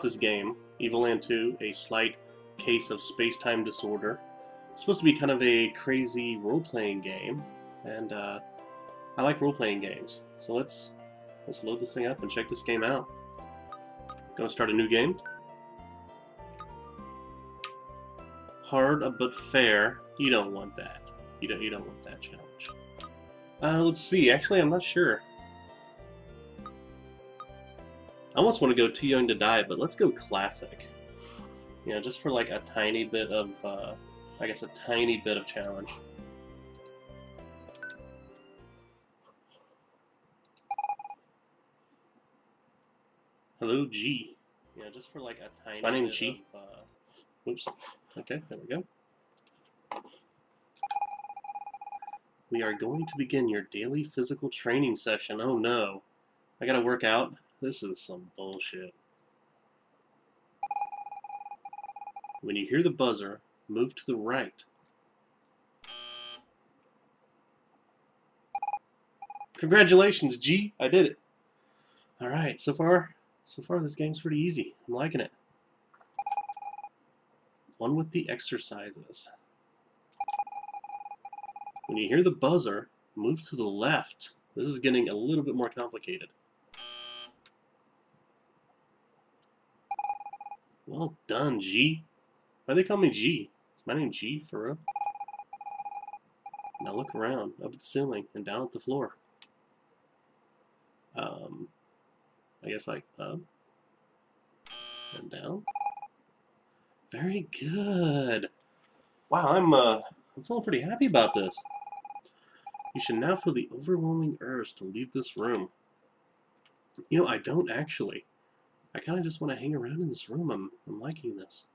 this game, Evoland 2, a slight case of space-time disorder. It's supposed to be kind of a crazy role-playing game, and uh, I like role-playing games. So let's let's load this thing up and check this game out. Gonna start a new game. Hard but fair. You don't want that. You don't. You don't want that challenge. Uh, let's see. Actually, I'm not sure. I almost want to go Too Young to Die, but let's go Classic. You know, just for like a tiny bit of, uh, I guess a tiny bit of challenge. Hello, G. Yeah, just for like a tiny. My name's G. Of, uh... Oops. Okay, there we go. We are going to begin your daily physical training session. Oh no. I gotta work out. This is some bullshit. When you hear the buzzer, move to the right. Congratulations, G! I did it! Alright, so far, so far this game's pretty easy. I'm liking it. On with the exercises. When you hear the buzzer, move to the left. This is getting a little bit more complicated. Well done, G. Why they call me G? Is my name G for real? Now look around, up at the ceiling, and down at the floor. Um, I guess like up and down. Very good. Wow, I'm uh, I'm feeling pretty happy about this. You should now feel the overwhelming urge to leave this room. You know, I don't actually. I kind of just want to hang around in this room. I'm, I'm liking this.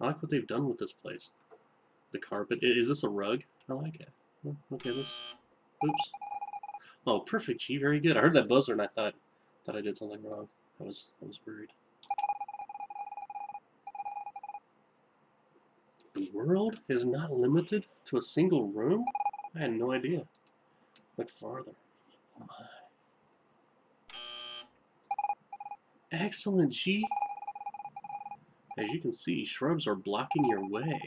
I like what they've done with this place. The carpet. Is this a rug? I like it. Oh, okay, this... Oops. Oh, perfect, G. Very good. I heard that buzzer and I thought thought I did something wrong. I was I was worried. The world is not limited to a single room? I had no idea. Look farther. Oh my. Excellent, G. As you can see, shrubs are blocking your way.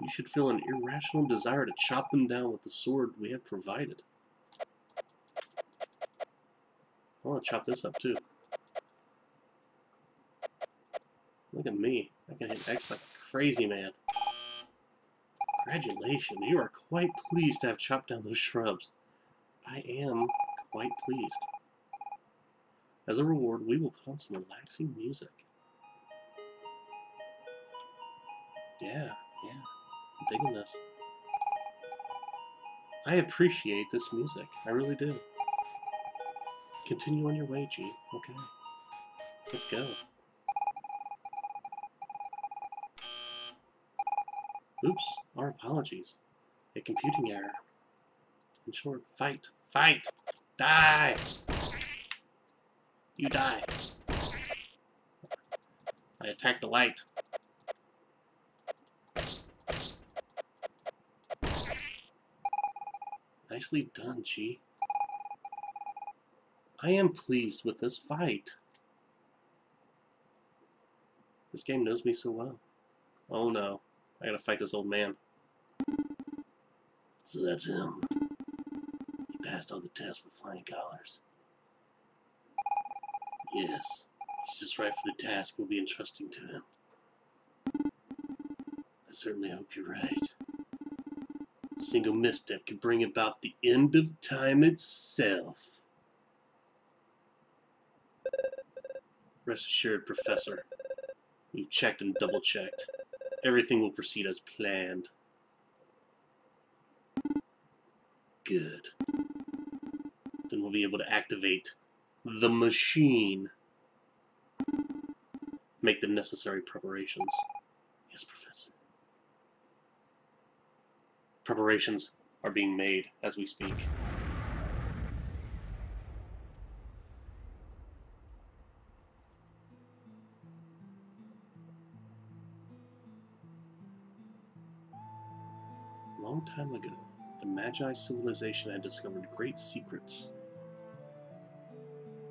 You should feel an irrational desire to chop them down with the sword we have provided. I want to chop this up too. Look at me. I can hit X like a crazy man. Congratulations, you are quite pleased to have chopped down those shrubs. I am quite pleased. As a reward, we will put on some relaxing music. Yeah, yeah, I'm digging this. I appreciate this music. I really do. Continue on your way, G. Okay. Let's go. Oops, our apologies. A computing error. In short, fight. Fight! Die! You die. I attack the light. Nicely done, G. I am pleased with this fight. This game knows me so well. Oh no, I gotta fight this old man. So that's him. He passed all the tests with flying colors. Yes, just right for the task we'll be entrusting to him. I certainly hope you're right. A single misstep could bring about the end of time itself. Rest assured, Professor. We've checked and double-checked. Everything will proceed as planned. Good. Then we'll be able to activate the machine. Make the necessary preparations. Yes, Professor. Preparations are being made as we speak. long time ago, the Magi civilization had discovered great secrets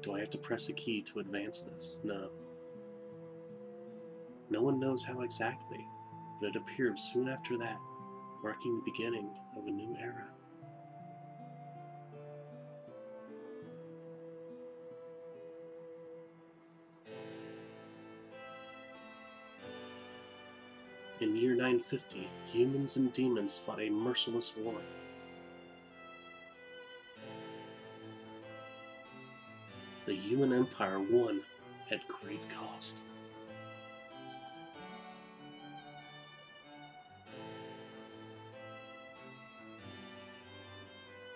Do I have to press a key to advance this? No. No one knows how exactly, but it appeared soon after that, marking the beginning of a new era. In year 950, humans and demons fought a merciless war. Human empire won at great cost.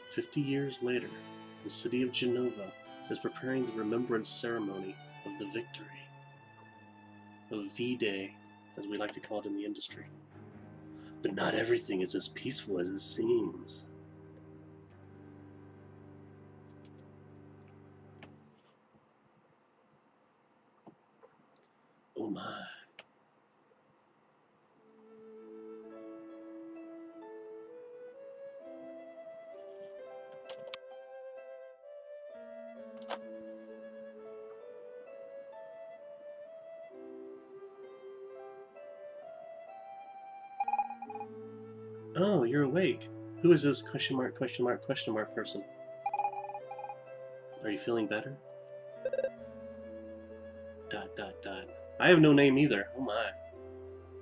Fifty years later, the city of Genova is preparing the remembrance ceremony of the victory. Of V-Day, as we like to call it in the industry. But not everything is as peaceful as it seems. Oh. Oh, you're awake. Who is this question mark, question mark, question mark person? Are you feeling better? Dot, dot, dot. I have no name either. Oh my.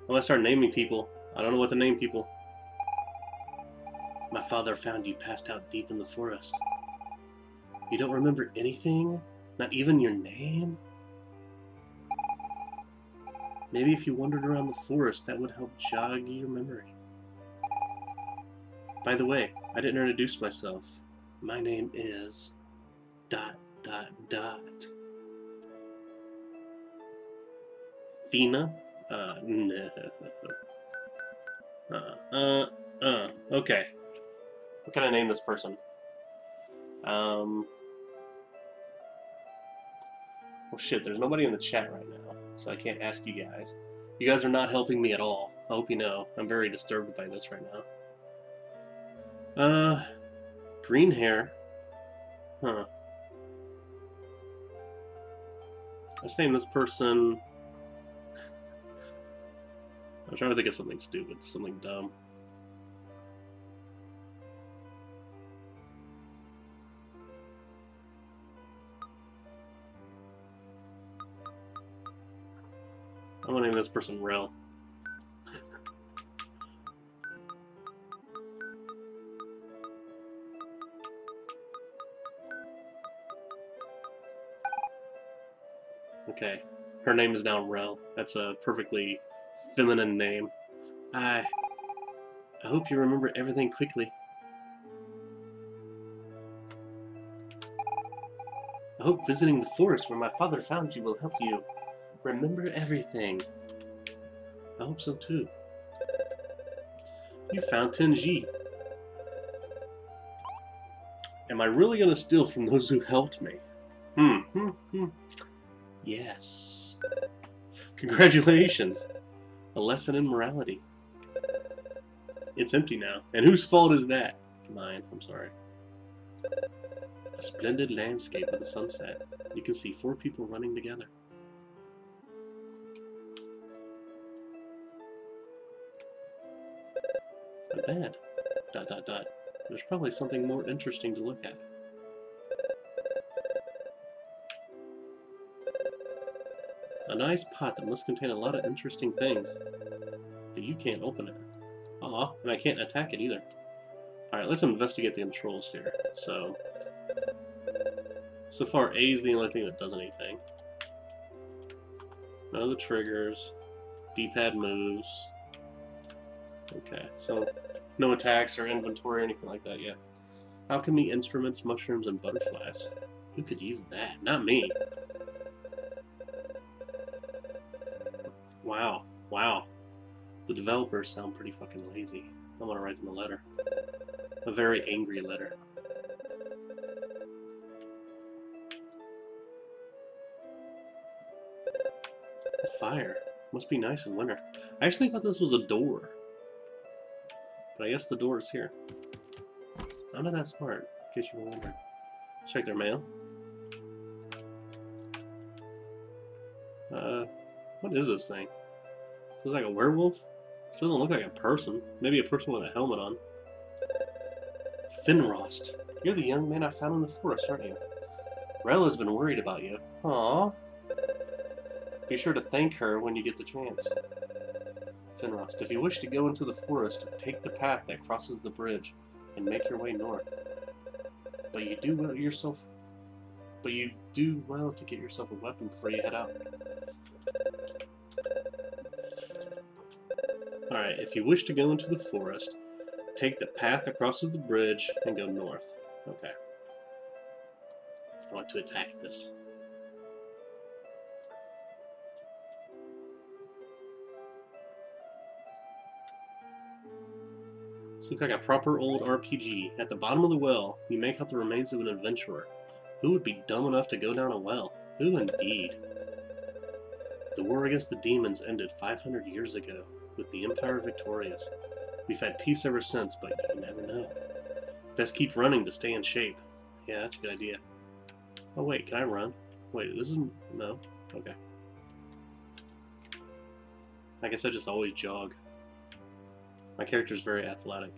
I'm gonna start naming people. I don't know what to name people. My father found you passed out deep in the forest. You don't remember anything? Not even your name? Maybe if you wandered around the forest, that would help jog your memory. By the way, I didn't introduce myself. My name is... dot dot dot. Fina? Uh, no. Uh, uh, uh, okay. What can I name this person? Um... Well, shit, there's nobody in the chat right now, so I can't ask you guys. You guys are not helping me at all. I hope you know. I'm very disturbed by this right now. Uh, green hair. Huh. Let's name this person... I'm trying to think of something stupid, something dumb. I'm gonna name this person Rel. okay, her name is now Rel. That's a perfectly feminine name. I... I hope you remember everything quickly. I hope visiting the forest where my father found you will help you remember everything. I hope so too. You found Tenji. Am I really going to steal from those who helped me? Hmm, hmm, hmm. Yes. Congratulations. A lesson in morality. It's empty now. And whose fault is that? Mine, I'm sorry. A splendid landscape with the sunset. You can see four people running together. Not bad. Dot dot dot. There's probably something more interesting to look at. A nice pot that must contain a lot of interesting things. But you can't open it. Aw, and I can't attack it either. Alright, let's investigate the controls here. So, so far A is the only thing that does anything. None of the triggers. D-pad moves. Okay, so no attacks or inventory or anything like that yet. Alchemy instruments, mushrooms, and butterflies. Who could use that? Not me. Wow. Wow. The developers sound pretty fucking lazy. I'm gonna write them a letter. A very angry letter. Fire. Must be nice in winter. I actually thought this was a door. But I guess the door is here. I'm not that smart, in case you were wondering. Check their mail. Uh, what is this thing? This is like a werewolf? This doesn't look like a person. Maybe a person with a helmet on. Finrost. You're the young man I found in the forest, aren't you? Rella's been worried about you. Aww. Be sure to thank her when you get the chance. Finrost, if you wish to go into the forest, take the path that crosses the bridge and make your way north. But you do well yourself but you do well to get yourself a weapon before you head out. Alright, if you wish to go into the forest, take the path that crosses the bridge and go north. Okay. I want to attack this. This looks like a proper old RPG. At the bottom of the well, you make out the remains of an adventurer. Who would be dumb enough to go down a well? Who indeed? The war against the demons ended 500 years ago, with the Empire victorious. We've had peace ever since, but you never know. Best keep running to stay in shape. Yeah, that's a good idea. Oh wait, can I run? Wait, this is... no? Okay. I guess I just always jog. My character's very athletic.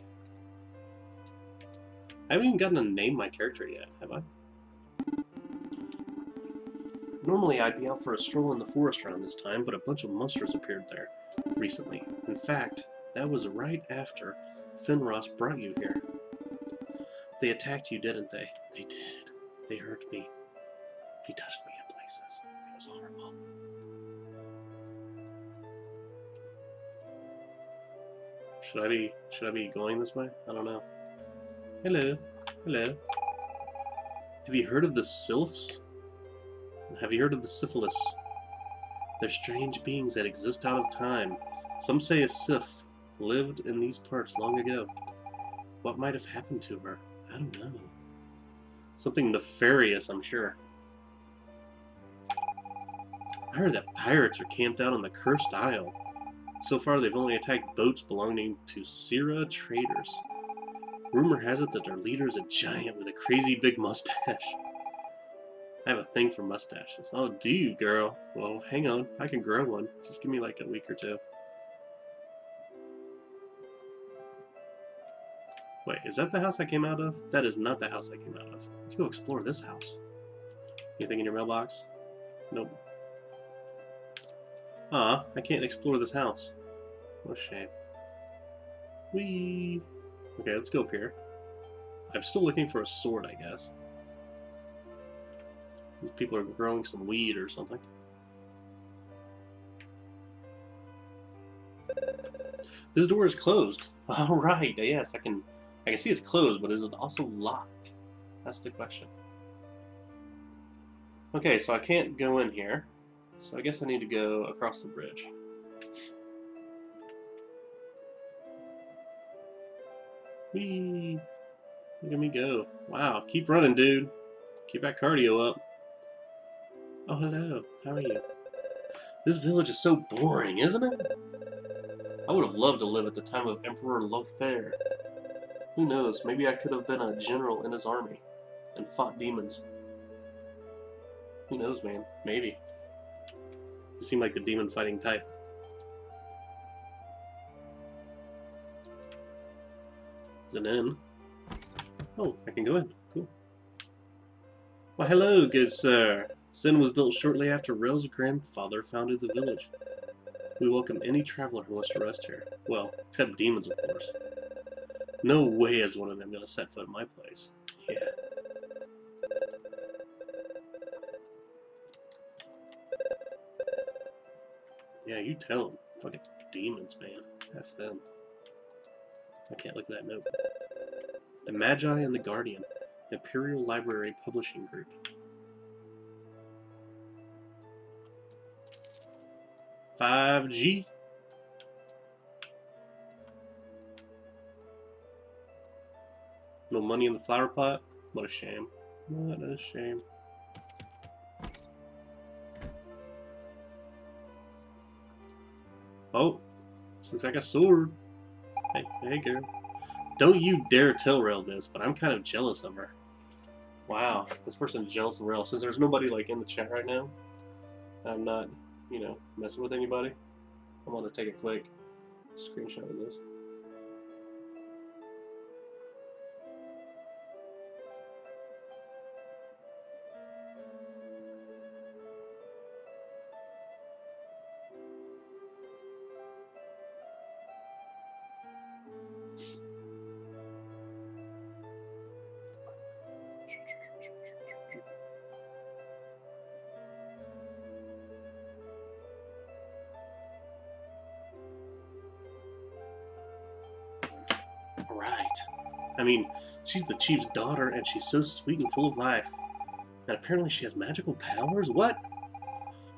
I haven't even gotten to name my character yet, have I? Normally I'd be out for a stroll in the forest around this time, but a bunch of monsters appeared there recently. In fact, that was right after Finrost brought you here. They attacked you, didn't they? They did. They hurt me. They touched me in places. It was horrible. Should I be should I be going this way? I don't know. Hello. Hello. Have you heard of the sylphs? Have you heard of the syphilis? They're strange beings that exist out of time. Some say a sylph lived in these parts long ago. What might have happened to her? I don't know. Something nefarious, I'm sure. I heard that pirates are camped out on the Cursed Isle. So far, they've only attacked boats belonging to Sira traders. Rumor has it that their leader is a giant with a crazy big mustache. I have a thing for mustaches. Oh, do you, girl? Well, hang on. I can grow one. Just give me like a week or two. Wait, is that the house I came out of? That is not the house I came out of. Let's go explore this house. Anything in your mailbox? Nope. Ah, I can't explore this house. What a shame. Whee! Okay, let's go up here. I'm still looking for a sword, I guess. These people are growing some weed or something. This door is closed. All right. Yes, I can. I can see it's closed, but is it also locked? That's the question. Okay, so I can't go in here. So I guess I need to go across the bridge. Whee! Look at me go. Wow, keep running, dude. Keep that cardio up. Oh, hello. How are you? This village is so boring, isn't it? I would have loved to live at the time of Emperor Lothair. Who knows, maybe I could have been a general in his army and fought demons. Who knows, man? Maybe. You seem like the demon fighting type. Is it in? Oh, I can go in. Cool. Well, hello, good sir. Sin was built shortly after Rel's grandfather founded the village. We welcome any traveler who wants to rest here. Well, except demons, of course. No way is one of them going to set foot in my place. Yeah. Yeah, you tell them. Fucking demons, man. F them. I can't look at that note. The Magi and the Guardian. Imperial Library Publishing Group. 5G. No money in the flower pot? What a shame. What a shame. Oh, looks like a sword. Hey, hey girl. Don't you dare tell Rail this, but I'm kind of jealous of her. Wow, this person's jealous of Rail. Since there's nobody like in the chat right now, I'm not you know, messing with anybody. I'm gonna take a quick screenshot of this. Mean, she's the chief's daughter, and she's so sweet and full of life. And apparently she has magical powers? What?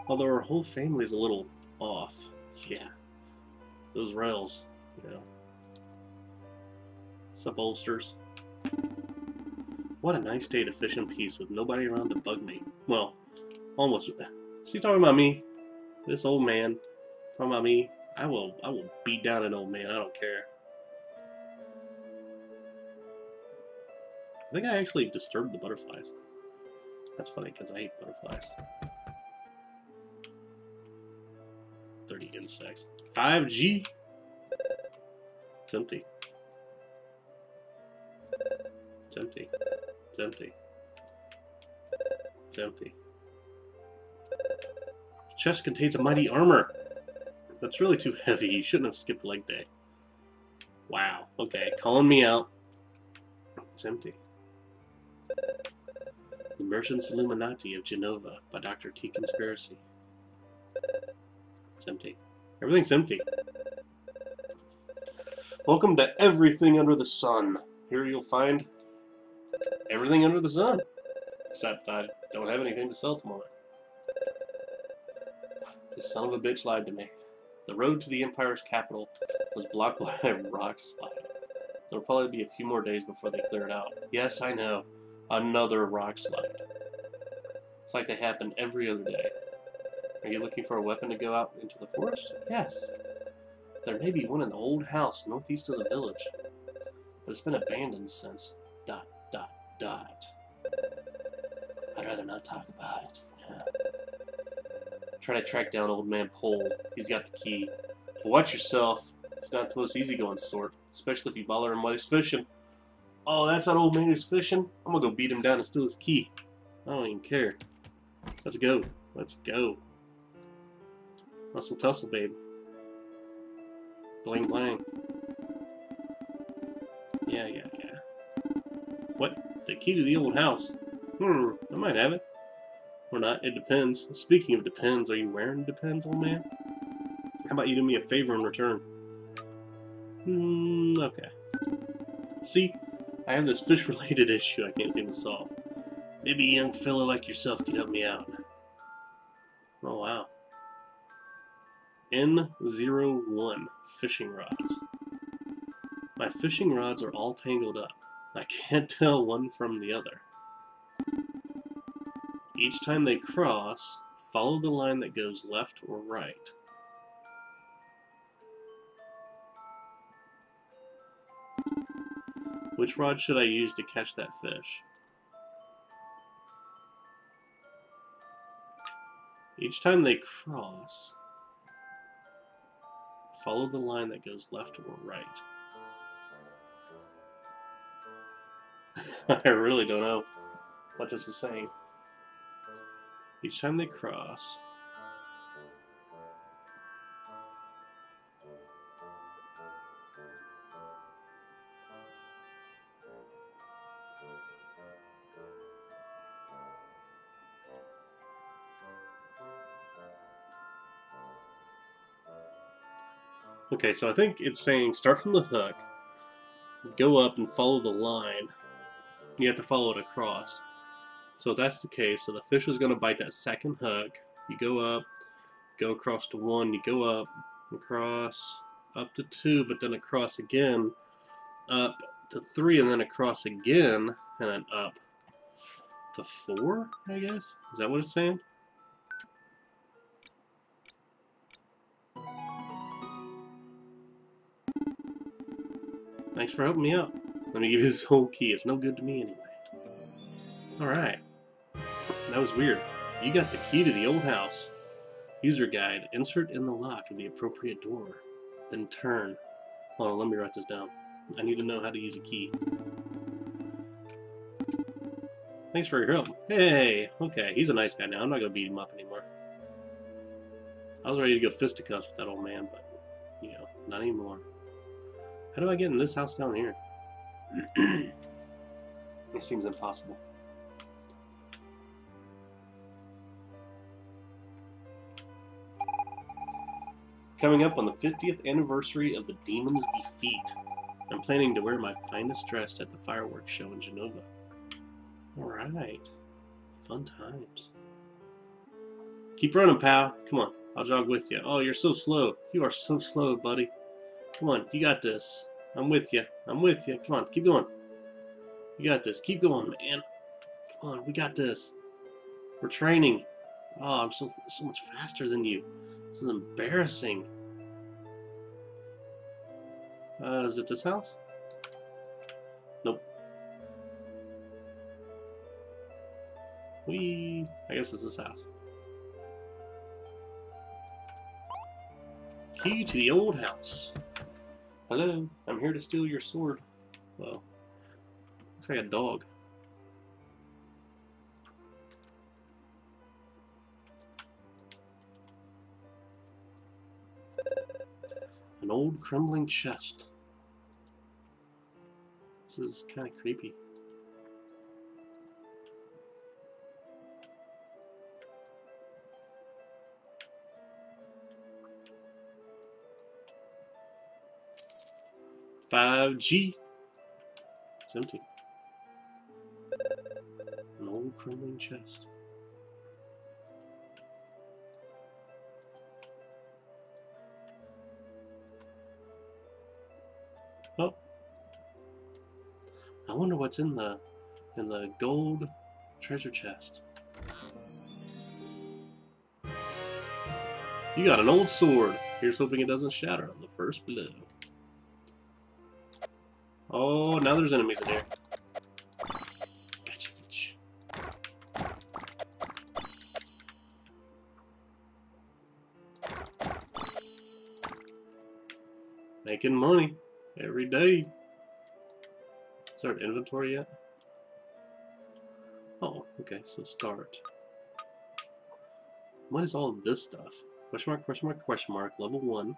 Although her whole family is a little off. Yeah. Those rails, you know. Sup, bolsters? What a nice day to fish in peace with nobody around to bug me. Well, almost. Is he talking about me? This old man? Talking about me? I will, I will beat down an old man. I don't care. I think I actually disturbed the butterflies. That's funny because I hate butterflies. 30 insects. 5G? It's empty. It's empty. It's empty. It's empty. The chest contains a mighty armor. That's really too heavy. You shouldn't have skipped leg day. Wow. Okay, calling me out. It's empty. Merchants Illuminati of Genova by Dr. T. Conspiracy. It's empty. Everything's empty. Welcome to Everything Under the Sun. Here you'll find everything under the sun. Except I don't have anything to sell tomorrow. The son of a bitch lied to me. The road to the Empire's capital was blocked by a rock slide. There'll probably be a few more days before they clear it out. Yes, I know. Another rock slide. It's like they happen every other day. Are you looking for a weapon to go out into the forest? Yes. There may be one in the old house northeast of the village, but it's been abandoned since dot dot dot. I'd rather not talk about it for now. Try to track down old man Pole. He's got the key. But watch yourself. He's not the most easygoing sort, especially if you bother him while he's fishing. Oh, that's that old man who's fishing? I'm gonna go beat him down and steal his key. I don't even care. Let's go. Let's go. Muscle tussle, babe. Bling bling. Yeah, yeah, yeah. What? The key to the old house? Hmm, I might have it. Or not, it depends. Speaking of depends, are you wearing depends, old man? How about you do me a favor in return? Hmm, okay. See, I have this fish-related issue I can't seem to solve. Maybe a young fella like yourself could help me out. Oh, wow. N01 fishing rods. My fishing rods are all tangled up. I can't tell one from the other. Each time they cross, follow the line that goes left or right. Which rod should I use to catch that fish? Each time they cross, follow the line that goes left or right. I really don't know what this is saying. Each time they cross, Okay, so I think it's saying start from the hook, go up and follow the line. You have to follow it across. So that's the case, so the fish is going to bite that second hook. You go up, go across to one, you go up, across, up to two, but then across again, up to three, and then across again, and then up to four, I guess? Is that what it's saying? Thanks for helping me out. Let me give you this whole key. It's no good to me anyway. Alright. That was weird. You got the key to the old house. User guide. Insert in the lock of the appropriate door. Then turn. Hold on, let me write this down. I need to know how to use a key. Thanks for your help. Hey, okay, he's a nice guy now. I'm not gonna beat him up anymore. I was ready to go fisticuffs with that old man, but, you know, not anymore. How do I get in this house down here? it seems impossible. Coming up on the 50th anniversary of the Demon's defeat, I'm planning to wear my finest dress at the fireworks show in Genova. Alright. Fun times. Keep running, pal. Come on. I'll jog with you. Oh, you're so slow. You are so slow, buddy. Come on. You got this. I'm with you. I'm with you. Come on. Keep going. You got this. Keep going, man. Come on. We got this. We're training. Oh, I'm so so much faster than you. This is embarrassing. Uh, is it this house? Nope. We, I guess it's this house. Key to the old house. Hello, I'm here to steal your sword. Well, looks like a dog. An old crumbling chest. This is kind of creepy. Five G. It's empty. An old crumbling chest. Oh. I wonder what's in the in the gold treasure chest. You got an old sword. Here's hoping it doesn't shatter on the first blow. Oh, now there's enemies in here. Gotcha, bitch. Making money every day. Is there an inventory yet? Oh, okay, so start. What is all of this stuff? Question mark, question mark, question mark, level 1.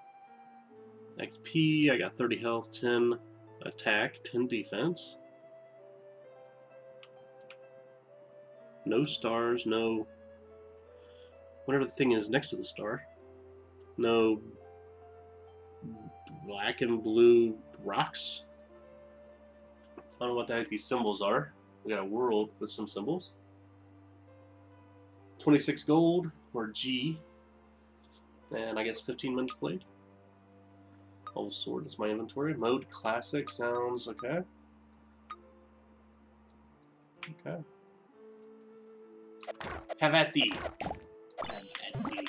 XP, I got 30 health, 10 attack, 10 defense. No stars, no... Whatever the thing is next to the star. No black and blue rocks. I don't know what the heck these symbols are. We got a world with some symbols. 26 gold, or G. And I guess 15 minutes played. Old sword is my inventory. Mode classic sounds okay. Okay. Have at thee. Have at thee.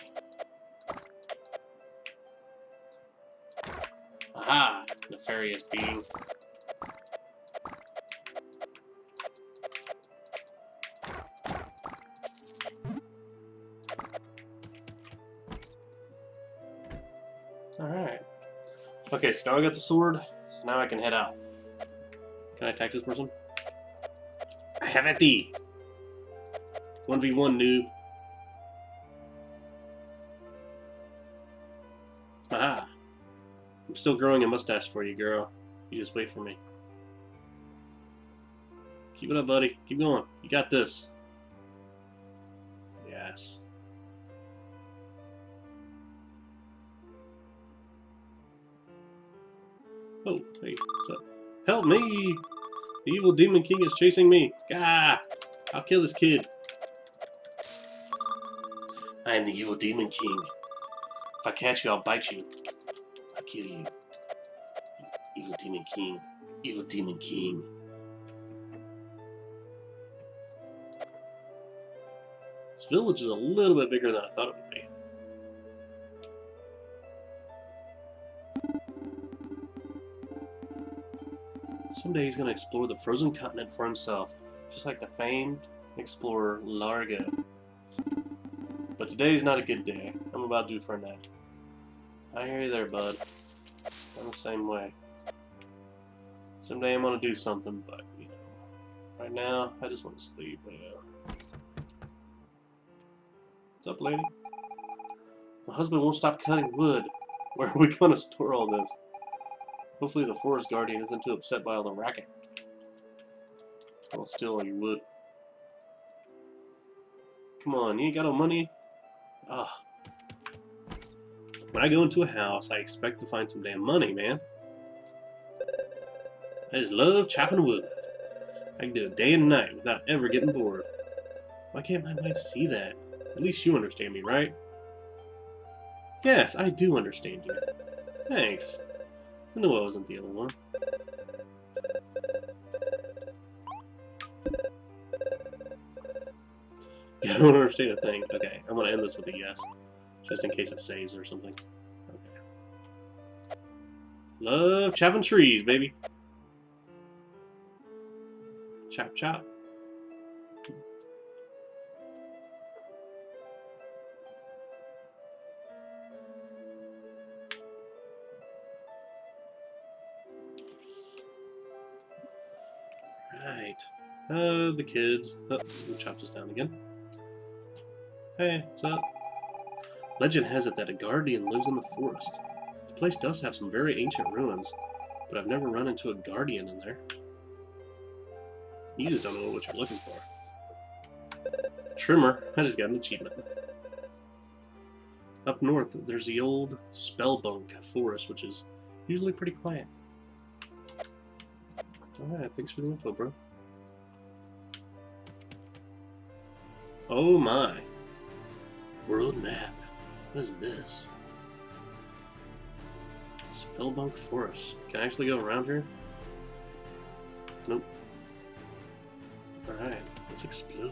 Aha! Nefarious being. Okay, so now I got the sword, so now I can head out. Can I attack this person? I have at thee! 1v1, noob. Aha! I'm still growing a mustache for you, girl. You just wait for me. Keep it up, buddy. Keep going. You got this. Yes. Oh, hey, what's up? Help me! The evil demon king is chasing me. Gah! I'll kill this kid. I am the evil demon king. If I catch you, I'll bite you. I'll kill you. Evil demon king. Evil demon king. This village is a little bit bigger than I thought it would be. Someday he's going to explore the frozen continent for himself, just like the famed explorer Largo. But today's not a good day. I'm about due for a nap. I hear you there, bud. I'm the same way. Someday I'm gonna do something, but, you know, right now, I just want to sleep. Yeah. What's up, lady? My husband won't stop cutting wood. Where are we gonna store all this? Hopefully the forest guardian isn't too upset by all the racket. I'll your wood. Come on, you ain't got no money? Ah. When I go into a house, I expect to find some damn money, man. I just love chopping wood. I can do it day and night without ever getting bored. Why can't my wife see that? At least you understand me, right? Yes, I do understand you. Thanks. I knew I wasn't the only one. You don't understand a thing. Okay, I'm gonna end this with a yes. Just in case it saves or something. Okay. Love chopping trees, baby. Chop chop. Uh, the kids. Oh, chopped this down again. Hey, what's up? Legend has it that a guardian lives in the forest. The place does have some very ancient ruins, but I've never run into a guardian in there. You just don't know what you're looking for. Trimmer, I just got an achievement. Up north, there's the old Spellbunk forest, which is usually pretty quiet. Alright, thanks for the info, bro. Oh my. World map. What is this? Spellbunk Forest. Can I actually go around here? Nope. Alright, let's explore.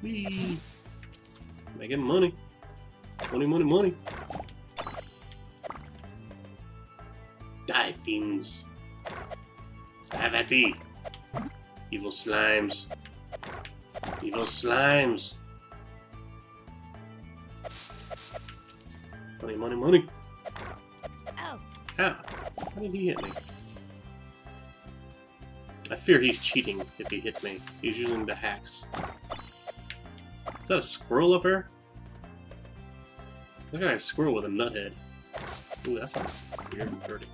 Whee! Making money. Money, money, money. Die, fiends. Have at thee. Evil slimes. Evil slimes. Money, money, money. Oh. How? How did he hit me? I fear he's cheating if he hits me. He's using the hacks. Is that a squirrel up here? Look at a squirrel with a nut head. Ooh, that sounds weird and dirty.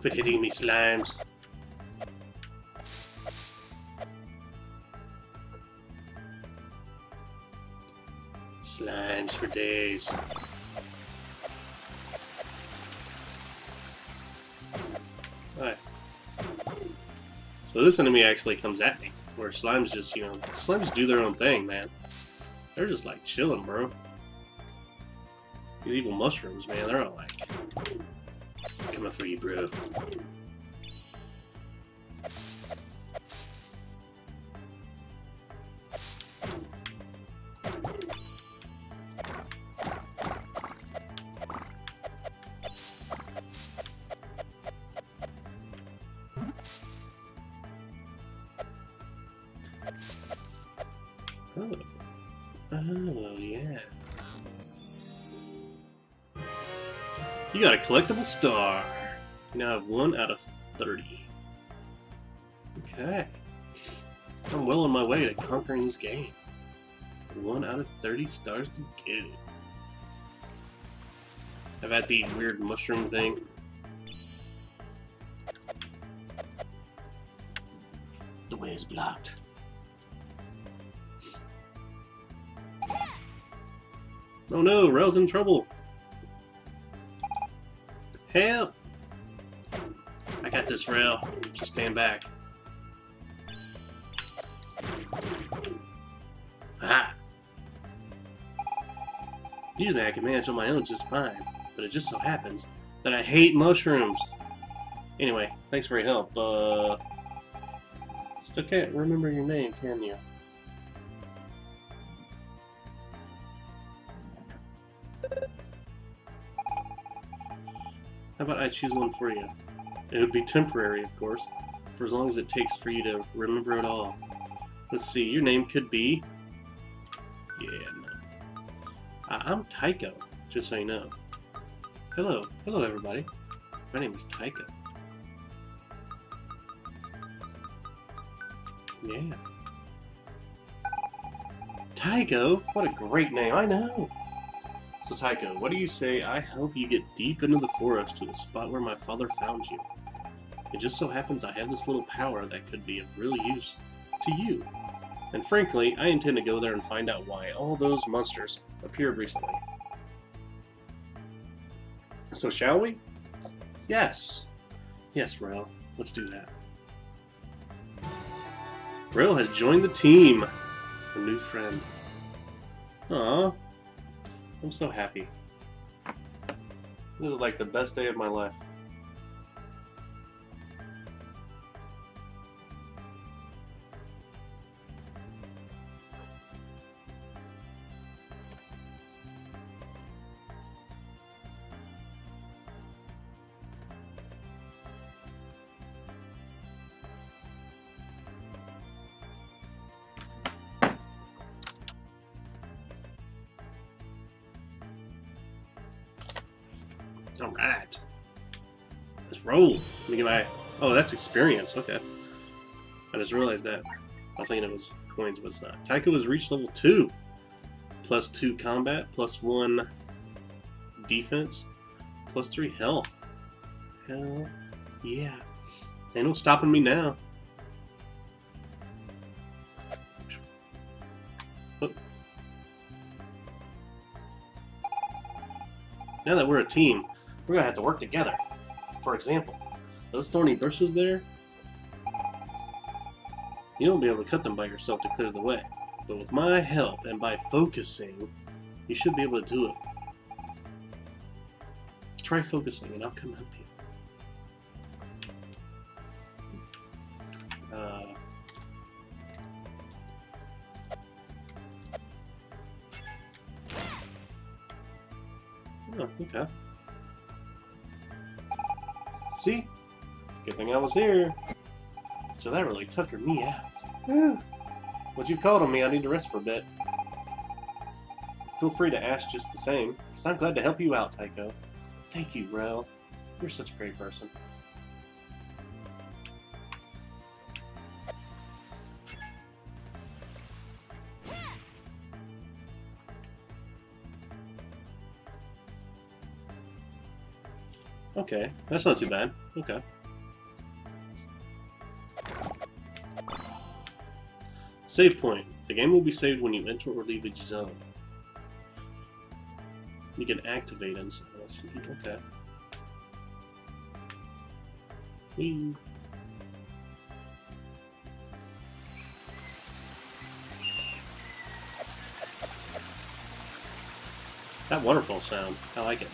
Quit hitting me, slimes. Slimes for days. Alright. So this enemy actually comes at me, where slimes just, you know, slimes do their own thing, man. They're just like chilling, bro. These evil mushrooms, man, they're all like, coming for you, bro. Collectible star. Now have one out of 30. Okay. I'm well on my way to conquering this game. One out of 30 stars to go. I've had the weird mushroom thing. The way is blocked. Oh no, Rail's in trouble. Help! I got this, Rail. Just stand back. Ah! Usually I can manage on my own just fine, but it just so happens that I hate mushrooms. Anyway, thanks for your help. Uh, Still can't remember your name, can you? About I choose one for you? It would be temporary, of course, for as long as it takes for you to remember it all. Let's see, your name could be... Yeah, no. I'm Tyco, just so you know. Hello, hello everybody. My name is Tyco. Yeah. Tyco? What a great name, I know! So Tyco, what do you say I help you get deep into the forest to the spot where my father found you? It just so happens I have this little power that could be of real use to you. And frankly, I intend to go there and find out why all those monsters appeared recently. So shall we? Yes. Yes, Rel. Let's do that. Rel has joined the team. A new friend. Aww. I'm so happy. This is like the best day of my life. Let's roll. Let me get my. Oh, that's experience. Okay. I just realized that. I was thinking it was coins, but it's not. Tyco has reached level 2. Plus 2 combat, plus 1 defense, plus 3 health. Hell yeah. Ain't no stopping me now. Now that we're a team, we're gonna have to work together. For example, those thorny bushes there, you won't be able to cut them by yourself to clear the way. But with my help and by focusing, you should be able to do it. Try focusing and I'll come help you. Was here. So that really tuckered me out. Whew. What you called on me, I need to rest for a bit. Feel free to ask just the same, because I'm glad to help you out, Tyco. Thank you, Rel. You're such a great person. Okay, that's not too bad. Okay. Save point. The game will be saved when you enter or leave each zone. You can activate and uh, okay. Whee. That waterfall sound. I like it.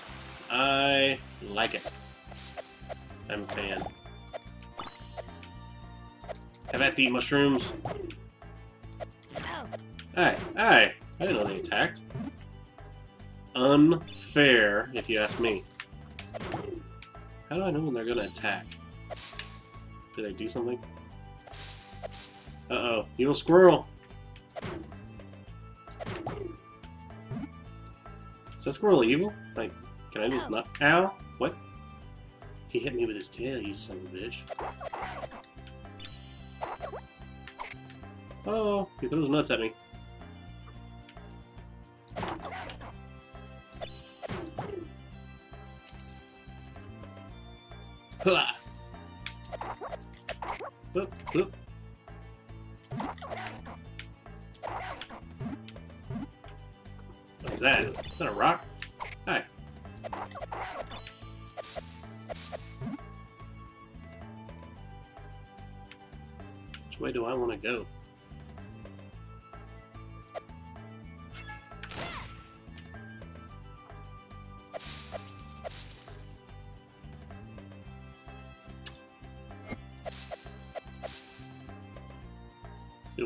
I like it. I'm a fan. Have at the mushrooms. Hey, hey! I didn't know they attacked. Unfair, if you ask me. How do I know when they're gonna attack? Do they do something? Uh-oh, evil squirrel! Is that squirrel evil? Like, can I just not- Ow! What? He hit me with his tail, you son of a bitch. Oh, he throws nuts at me.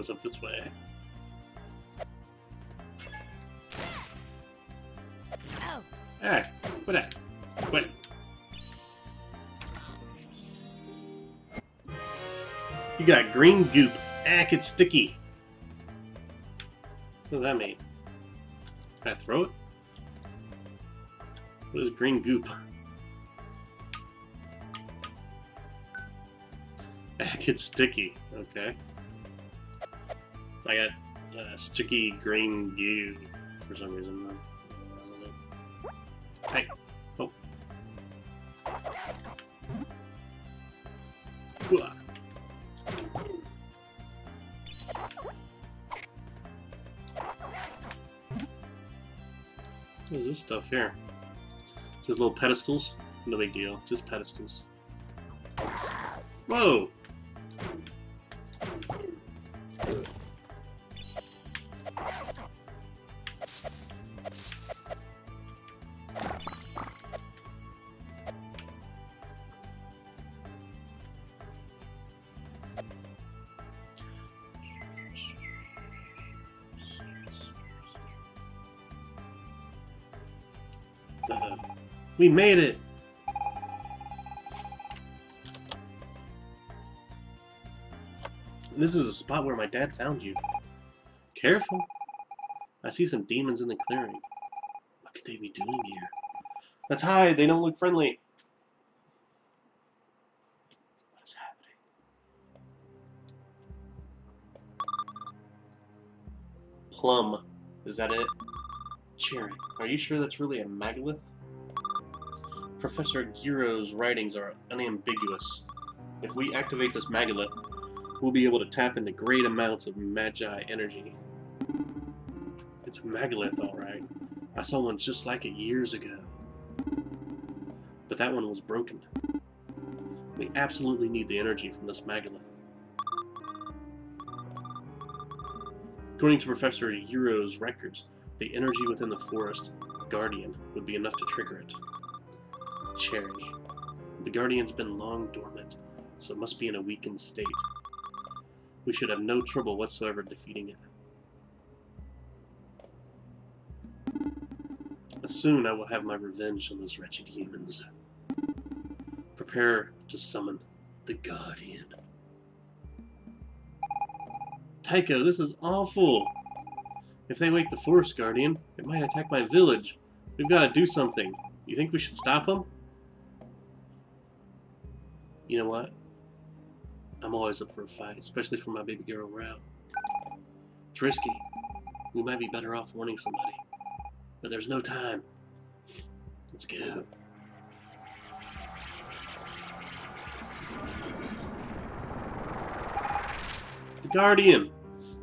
What's up this way. Hey, quit it. Quit it. You got green goop. Ack, ah, it's sticky. What does that mean? Can I throw it? What is green goop? Ack, ah, it's sticky. Okay. I got uh, sticky green goo for some reason. Hey. Oh. Hooah. What is this stuff here? Just little pedestals? No big deal. Just pedestals. Whoa! We made it! This is the spot where my dad found you. Careful. I see some demons in the clearing. What could they be doing here? Let's hide. They don't look friendly. What is happening? Plum. Is that it? Cherry. Are you sure that's really a megalith? Professor Giro's writings are unambiguous. If we activate this megalith, we'll be able to tap into great amounts of magi energy. It's a megalith, alright. I saw one just like it years ago. But that one was broken. We absolutely need the energy from this megalith. According to Professor Euro's records, the energy within the forest Guardian would be enough to trigger it. Cherry. The Guardian's been long dormant, so it must be in a weakened state. We should have no trouble whatsoever defeating it. Soon I will have my revenge on those wretched humans. Prepare to summon the Guardian. Tyco, this is awful! If they wake the Forest Guardian, it might attack my village. We've got to do something. You think we should stop them? You know what? I'm always up for a fight, especially for my baby girl, Rao. It's risky. We might be better off warning somebody. But there's no time. Let's go. The Guardian!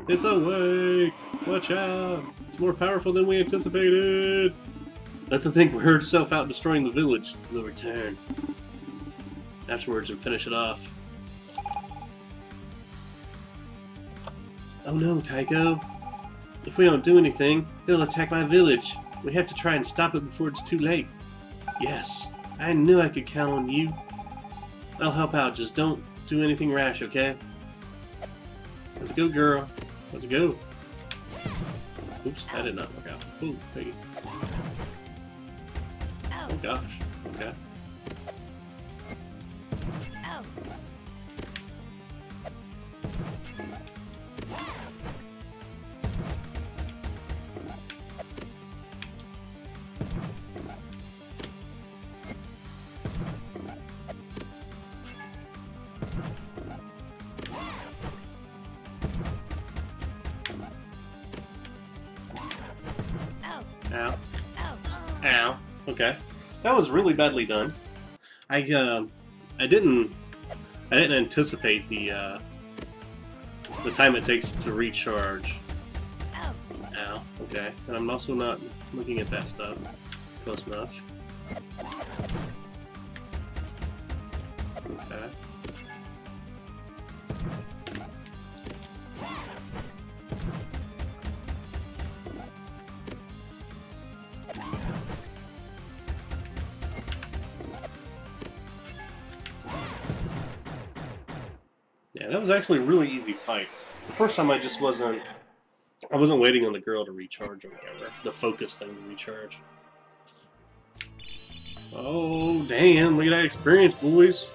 It's awake! Watch out! It's more powerful than we anticipated! Let the thing wear itself out destroying the village. We'll return. Afterwards and finish it off. Oh no, Tyco. If we don't do anything, it'll attack my village. We have to try and stop it before it's too late. Yes, I knew I could count on you. I'll help out, just don't do anything rash, okay? Let's go, girl. Let's go. Oops, that did not work out. Ooh. Oh. Oh gosh. Okay. Really badly done. I uh, I didn't I didn't anticipate the uh, the time it takes to recharge. Oh. Ow. Okay. And I'm also not looking at that stuff close enough. Actually a really easy fight. The first time I just wasn't. I wasn't waiting on the girl to recharge or whatever. The focus thing to recharge. Oh, damn. Look at that experience, boys.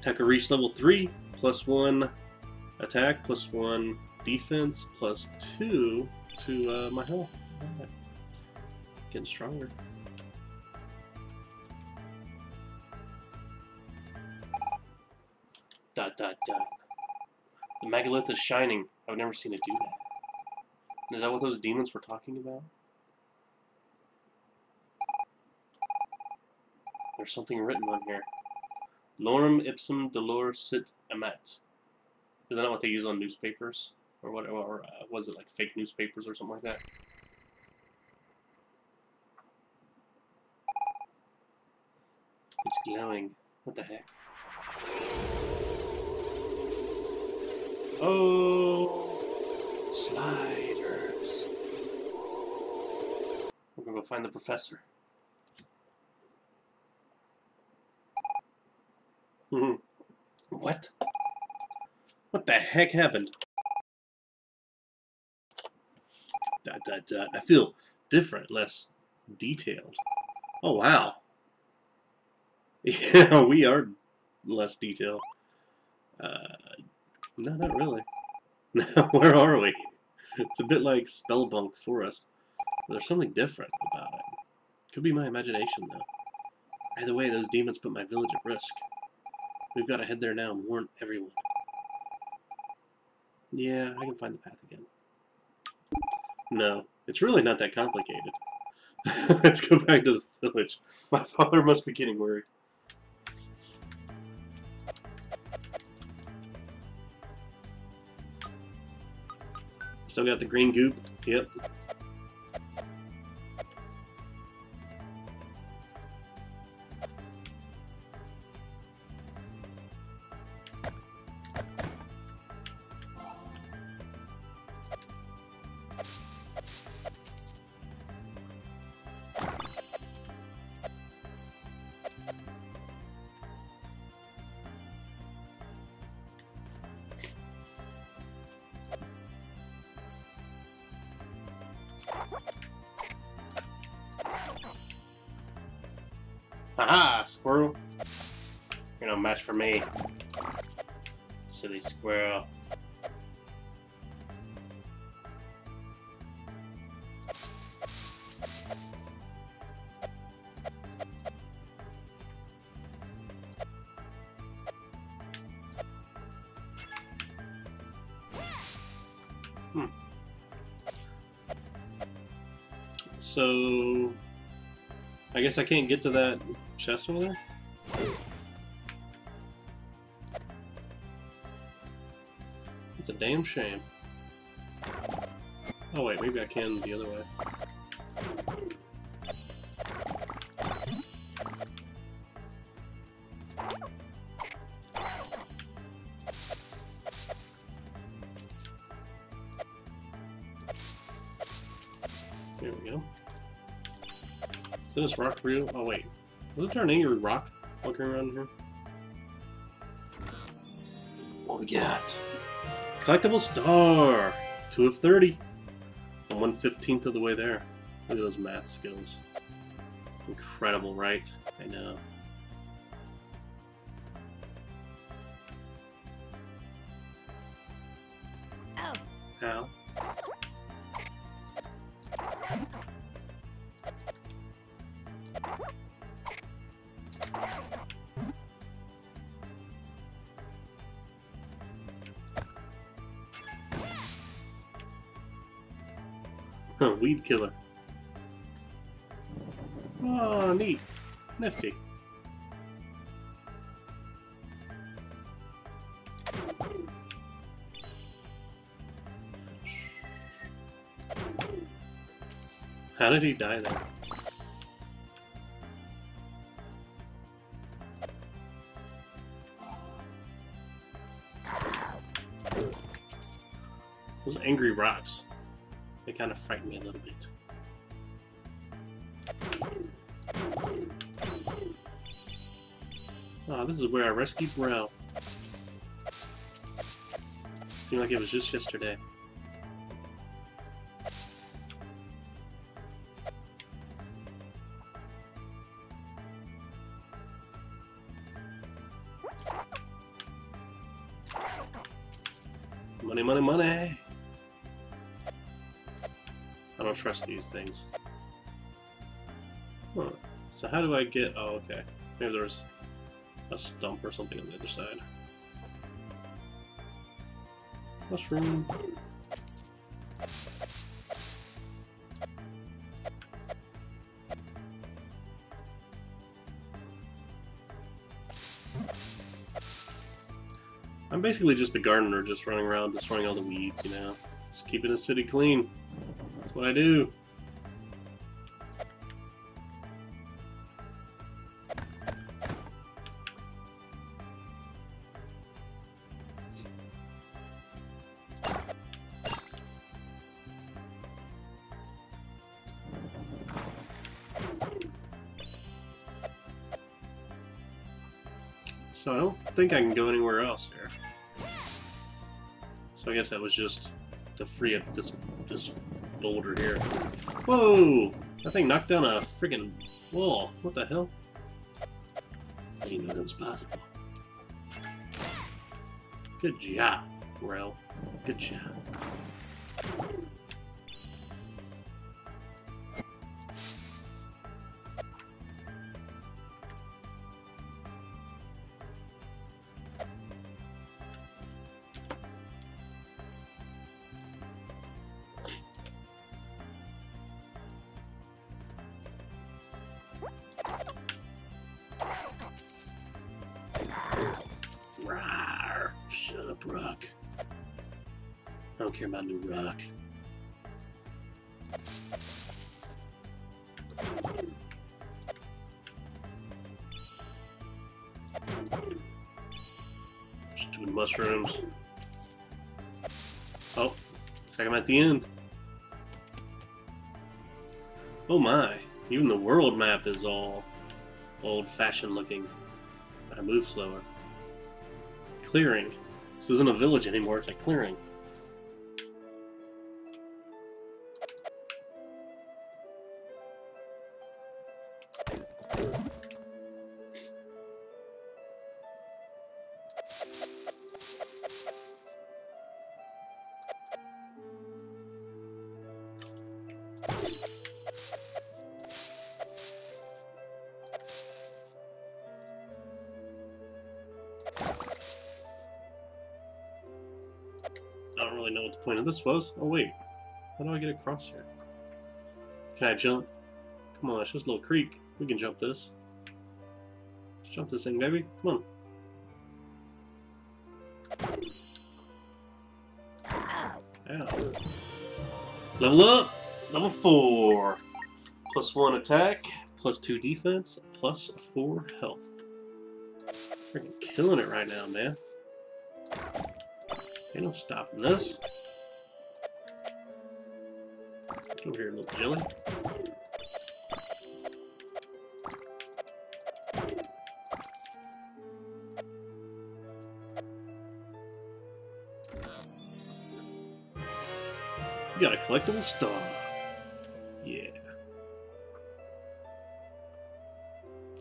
Attacker reach level 3, plus 1 attack, plus 1 defense, plus 2 to uh, my health. Alright. Getting stronger. Dot, dot, dot. The megalith is shining. I've never seen it do that. Is that what those demons were talking about? There's something written on here. Lorem ipsum dolor sit emet. Isn't that what they use on newspapers? Or what? Or uh, was it like fake newspapers or something like that? It's glowing. What the heck? Oh, sliders. We're gonna go find the professor. Mhm. what? What the heck happened? Dot dot dot. I feel different, less detailed. Oh wow. Yeah, we are less detailed. Uh, no, not really. Now where are we? It's a bit like Spellbunk Forest. There's something different about it. Could be my imagination, though. Either way, those demons put my village at risk. We've got to head there now and warn everyone. Yeah, I can find the path again. No, it's really not that complicated. Let's go back to the village. My father must be getting worried. Still got the green goop. Yep. Haha, squirrel. You're no match for me. Silly squirrel. Hmm. So, I guess I can't get to that chest over there? It's a damn shame. Oh wait, maybe I can the other way. There we go. Is this rock real? Oh wait, was there an angry rock walking around here? What we got? Collectible star! 2 of 30. I'm 1 15th of the way there. Look at those math skills. Incredible, right? Killer. Oh, neat. Nifty. How did he die then? Those angry rocks. Frighten me a little bit. Oh, this is where I rescued Ralph. Seemed like it was just yesterday. These things. Huh. So how do I get... Oh, okay. Maybe there's a stump or something on the other side. Mushroom. I'm basically just the gardener, just running around destroying all the weeds, you know? Just keeping the city clean. That's what I do. So I don't think I can go anywhere else here. So I guess that was just to free up this this boulder here. Whoa! That thing knocked down a friggin' wall. What the hell? I didn't know that was possible. Good job, Rel. Good job. Mushrooms. Oh, like I'm at the end. Oh my, even the world map is all old-fashioned looking. I move slower. Clearing. This isn't a village anymore, it's a clearing. This was. Oh wait, how do I get across here? Can I jump? Come on, it's just a little creek. We can jump this. Let's jump this thing, baby. Come on. Ow. Level up! Level 4! Plus 1 attack, plus 2 defense, plus 4 health. Freaking killing it right now, man. Ain't no stopping this. Here, little jelly. You got a collectible star. Yeah.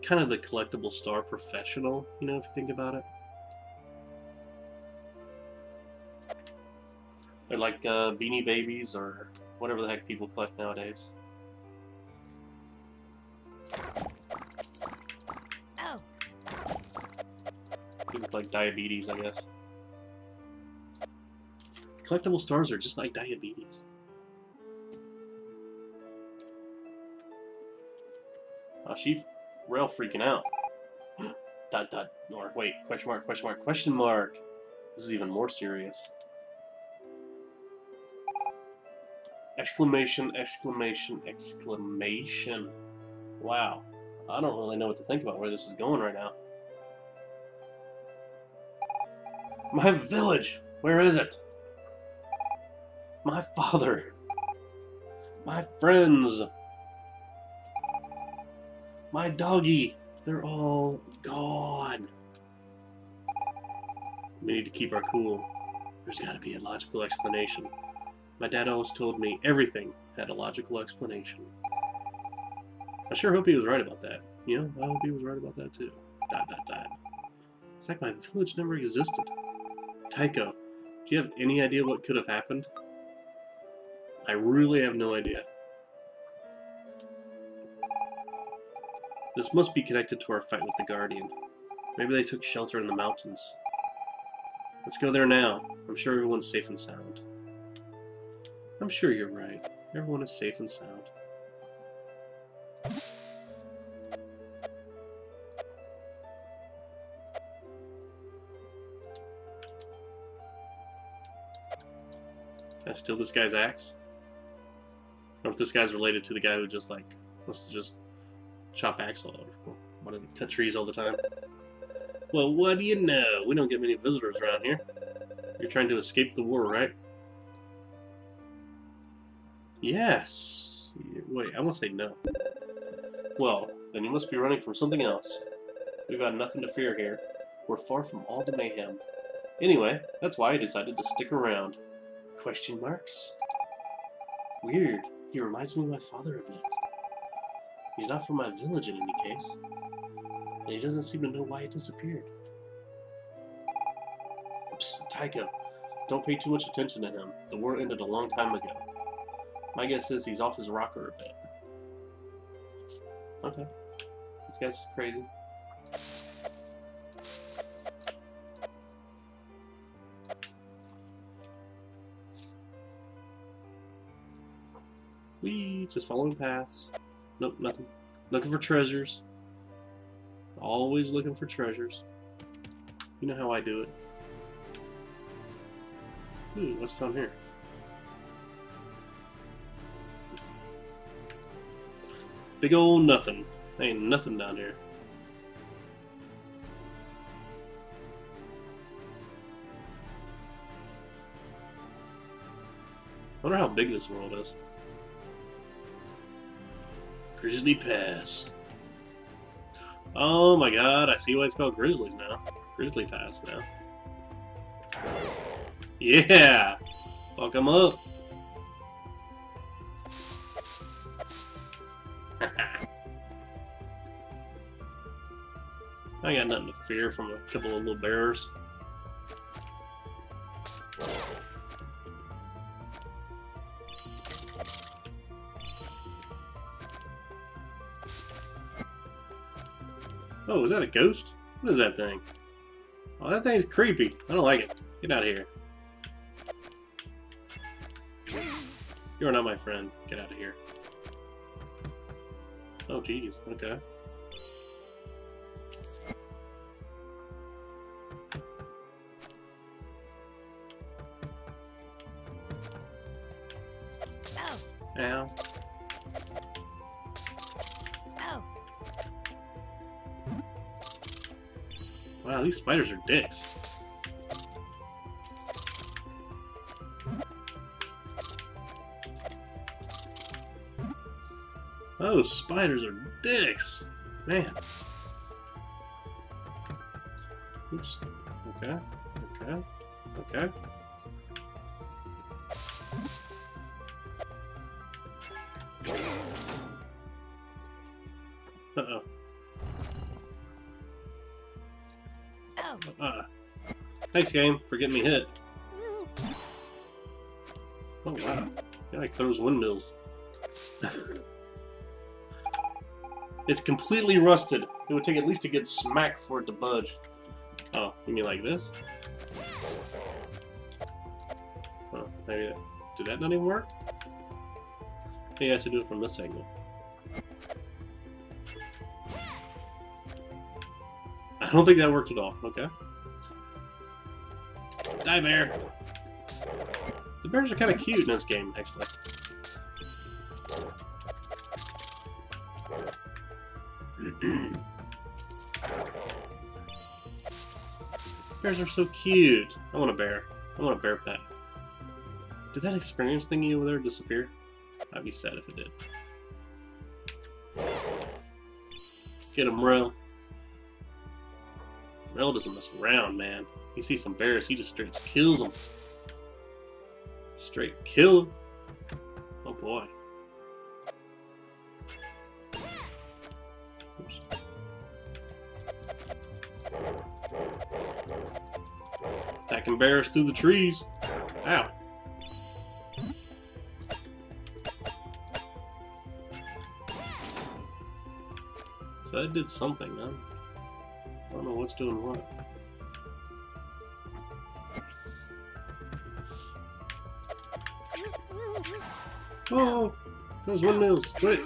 Kind of the collectible star professional, you know, if you think about it. Like uh, beanie babies or whatever the heck people collect nowadays. Oh, People like diabetes, I guess. Collectible stars are just like diabetes. Oh, she real freaking out. dot dot or wait, question mark, question mark, question mark. This is even more serious. Exclamation, exclamation, exclamation. Wow. I don't really know what to think about where this is going right now. My village! Where is it? My father! My friends! My doggy! They're all gone. We need to keep our cool. There's got to be a logical explanation. My dad always told me everything had a logical explanation. I sure hope he was right about that. You know, I hope he was right about that too. Dot dot dot. It's like my village never existed. Tyco, do you have any idea what could have happened? I really have no idea. This must be connected to our fight with the Guardian. Maybe they took shelter in the mountains. Let's go there now. I'm sure everyone's safe and sound. I'm sure you're right. Everyone is safe and sound. Can I steal this guy's axe? Or if this guy's related to the guy who just like wants to just chop axe all over. Do they cut trees all the time? Well, what do you know? We don't get many visitors around here. You're trying to escape the war, right? Yes. Wait, I want to say no. Well, then you must be running from something else. We've got nothing to fear here. We're far from all the mayhem. Anyway, that's why I decided to stick around. Question marks? Weird. He reminds me of my father a bit. He's not from my village in any case. And he doesn't seem to know why he disappeared. Psst, Tyco. Don't pay too much attention to him. The war ended a long time ago. My guess is he's off his rocker a bit. Okay. This guy's crazy. We just following paths. Nope, nothing. Looking for treasures. Always looking for treasures. You know how I do it. Ooh, what's down here? Big old nothing. Ain't nothing down here. I wonder how big this world is. Grizzly Pass. Oh my god, I see why it's called Grizzlies now. Grizzly Pass now. Yeah! Fuck 'em up. Fear from a couple of little bears. Oh, is that a ghost? What is that thing? Oh, that thing's creepy. I don't like it. Get out of here. You are not my friend. Get out of here. Oh, jeez. Okay. Spiders are dicks. Oh, spiders are dicks. Man. Oops. Okay. Okay. Okay. Thanks, game, for getting me hit. Oh, wow. He like throws windmills. it's completely rusted. It would take at least a good smack for it to budge. Oh, you mean like this? Oh, maybe that... Did that not even work? I have to do it from this angle. I don't think that worked at all. Okay. Die, bear! The bears are kind of cute in this game, actually. Bears are so cute. I want a bear. I want a bear pet. Did that experience thingy over there disappear? I'd be sad if it did. Get him, Rel. Rel doesn't mess around, man. He sees some bears, he just straight kills them. Straight kill. them. Oh boy. Attacking bears through the trees. Ow. So that did something, huh? I don't know what's doing what. Oh! Throws windmills. Quit!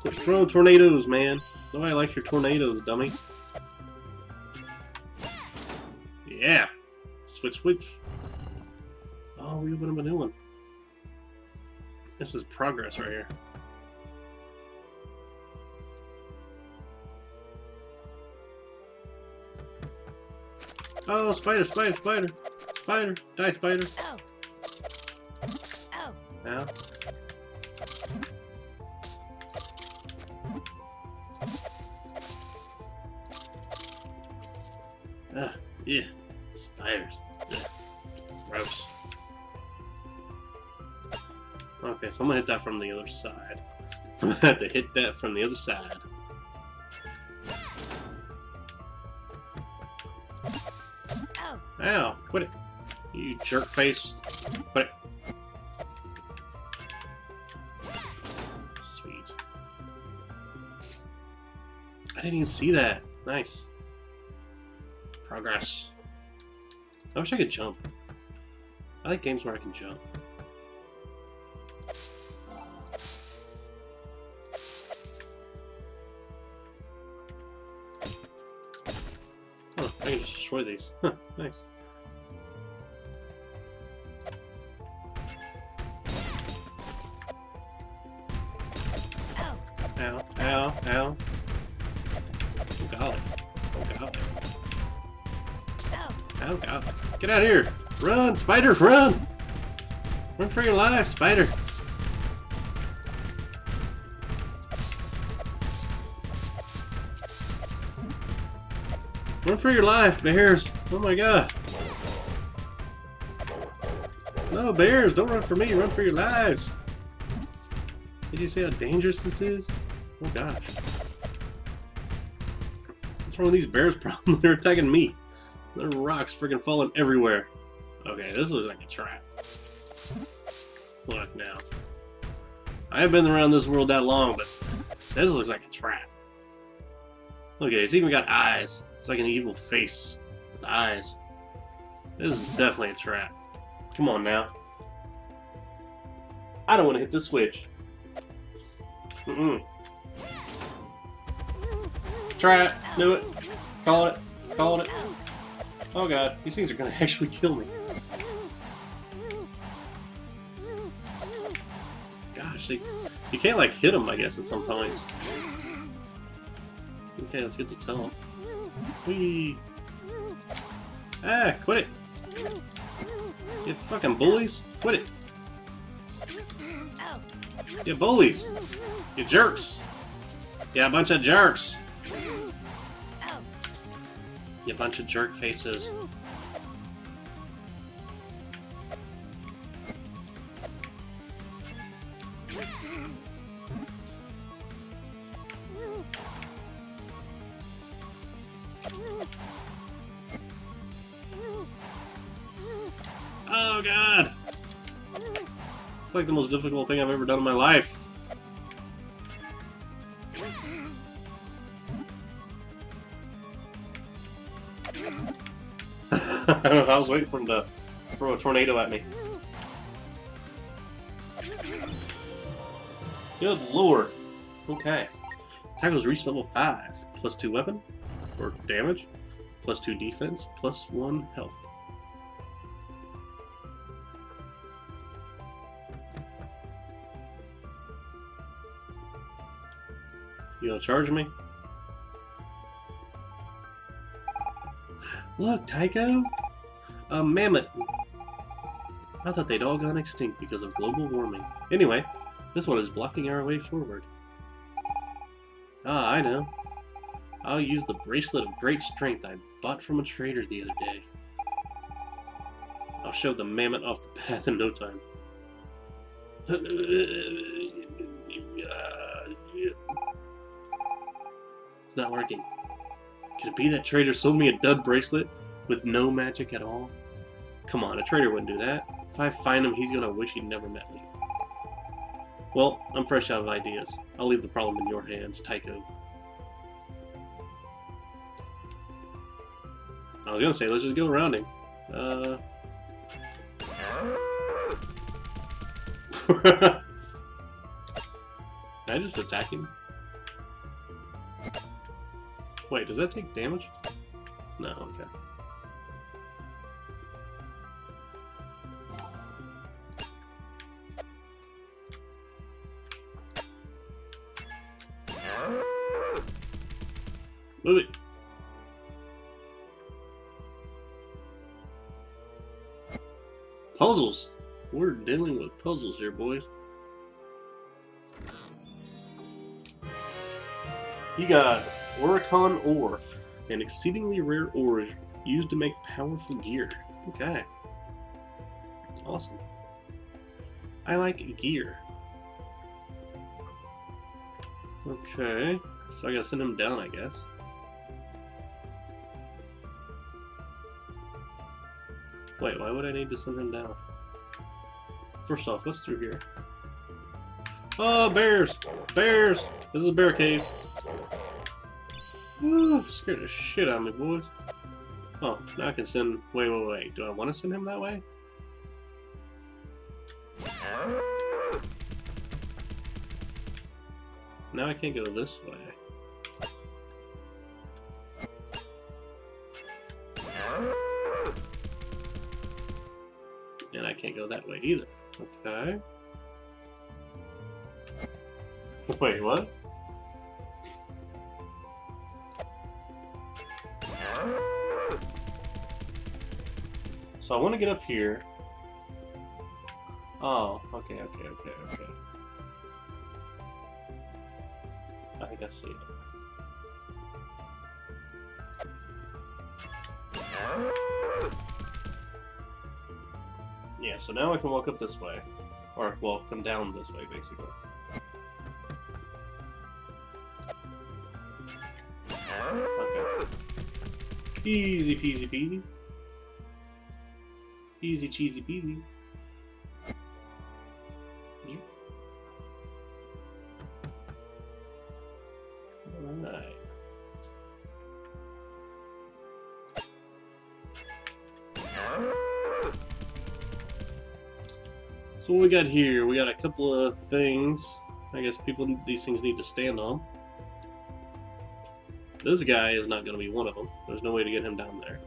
Quit throwing tornadoes, man. Nobody likes your tornadoes, dummy. Yeah! Switch, switch. Oh, we open up a new one. This is progress right here. Oh, spider, spider, spider. Spider. Die, spider. Now. Ah, yeah. Spiders. Ugh. Gross. Okay, so I'm gonna hit that from the other side. I'm gonna have to hit that from the other side. Oh. Ow, quit it. You jerk face. Didn't even see that. Nice. Progress. I wish I could jump. I like games where I can jump. Oh, I can destroy these. Huh, nice. Get out of here! Run, spider, run! Run for your life, spider! Run for your life, bears! Oh my god! No, bears, don't run for me, run for your lives! Did you see how dangerous this is? Oh gosh. What's wrong with these bears' problem? They're attacking me. Are rocks freaking falling everywhere. Okay, this looks like a trap. Look now. I haven't been around this world that long, but this looks like a trap. Look at it, it's even got eyes. It's like an evil face with eyes. This is definitely a trap. Come on now. I don't want to hit the switch. Mm-mm. Trap. Knew it. Called it. Called it. Oh god, these things are gonna actually kill me. Gosh, they, you can't like hit them, I guess, at some points. Okay, let's get this health. Whee! Ah, quit it! You fucking bullies! Quit it! You bullies! You jerks! Yeah, a bunch of jerks! You bunch of jerk faces. Oh god! It's like the most difficult thing I've ever done in my life. I was waiting for him to throw a tornado at me. Good lord. Okay. Tackles reach level 5. Plus 2 weapon, or damage, plus 2 defense, plus 1 health. You gonna charge me? Look, Tyco! A mammoth! I thought they'd all gone extinct because of global warming. Anyway, this one is blocking our way forward. Ah, I know. I'll use the Bracelet of Great Strength I bought from a trader the other day. I'll shove the mammoth off the path in no time. It's not working. Could it be that trader sold me a dud bracelet with no magic at all? Come on, a trader wouldn't do that. If I find him, he's gonna wish he'd never met me. Well, I'm fresh out of ideas. I'll leave the problem in your hands, Tyco. I was gonna say, let's just go around him. Uh... Can I just attack him? Wait, does that take damage? No, okay. Move it. Puzzles. We're dealing with puzzles here, boys. You got Oricon ore, an exceedingly rare ore used to make powerful gear. Okay. Awesome. I like gear. Okay. So I gotta send him down, I guess. Wait, why would I need to send him down? First off, what's through here? Oh, bears! Bears! This is a bear cave. Ooh, scared the shit out of me, boys. Oh, now I can send... Wait, wait, wait. Do I want to send him that way? Now I can't go this way. And I can't go that way either. Okay. Wait, what? So I want to get up here. Oh, okay, okay, okay, okay. I think I see it. Yeah, so now I can walk up this way. Or, well, come down this way, basically. Okay. Easy peasy peasy. Easy cheesy peasy. So what we got here? We got a couple of things. I guess people these things need to stand on. This guy is not going to be one of them. There's no way to get him down there.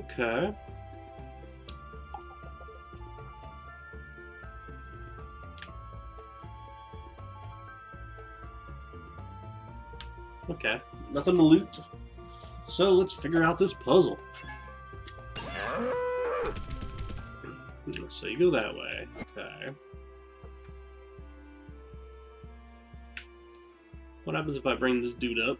Okay. Okay, nothing to loot. So let's figure out this puzzle. So you go that way. Okay. What happens if I bring this dude up?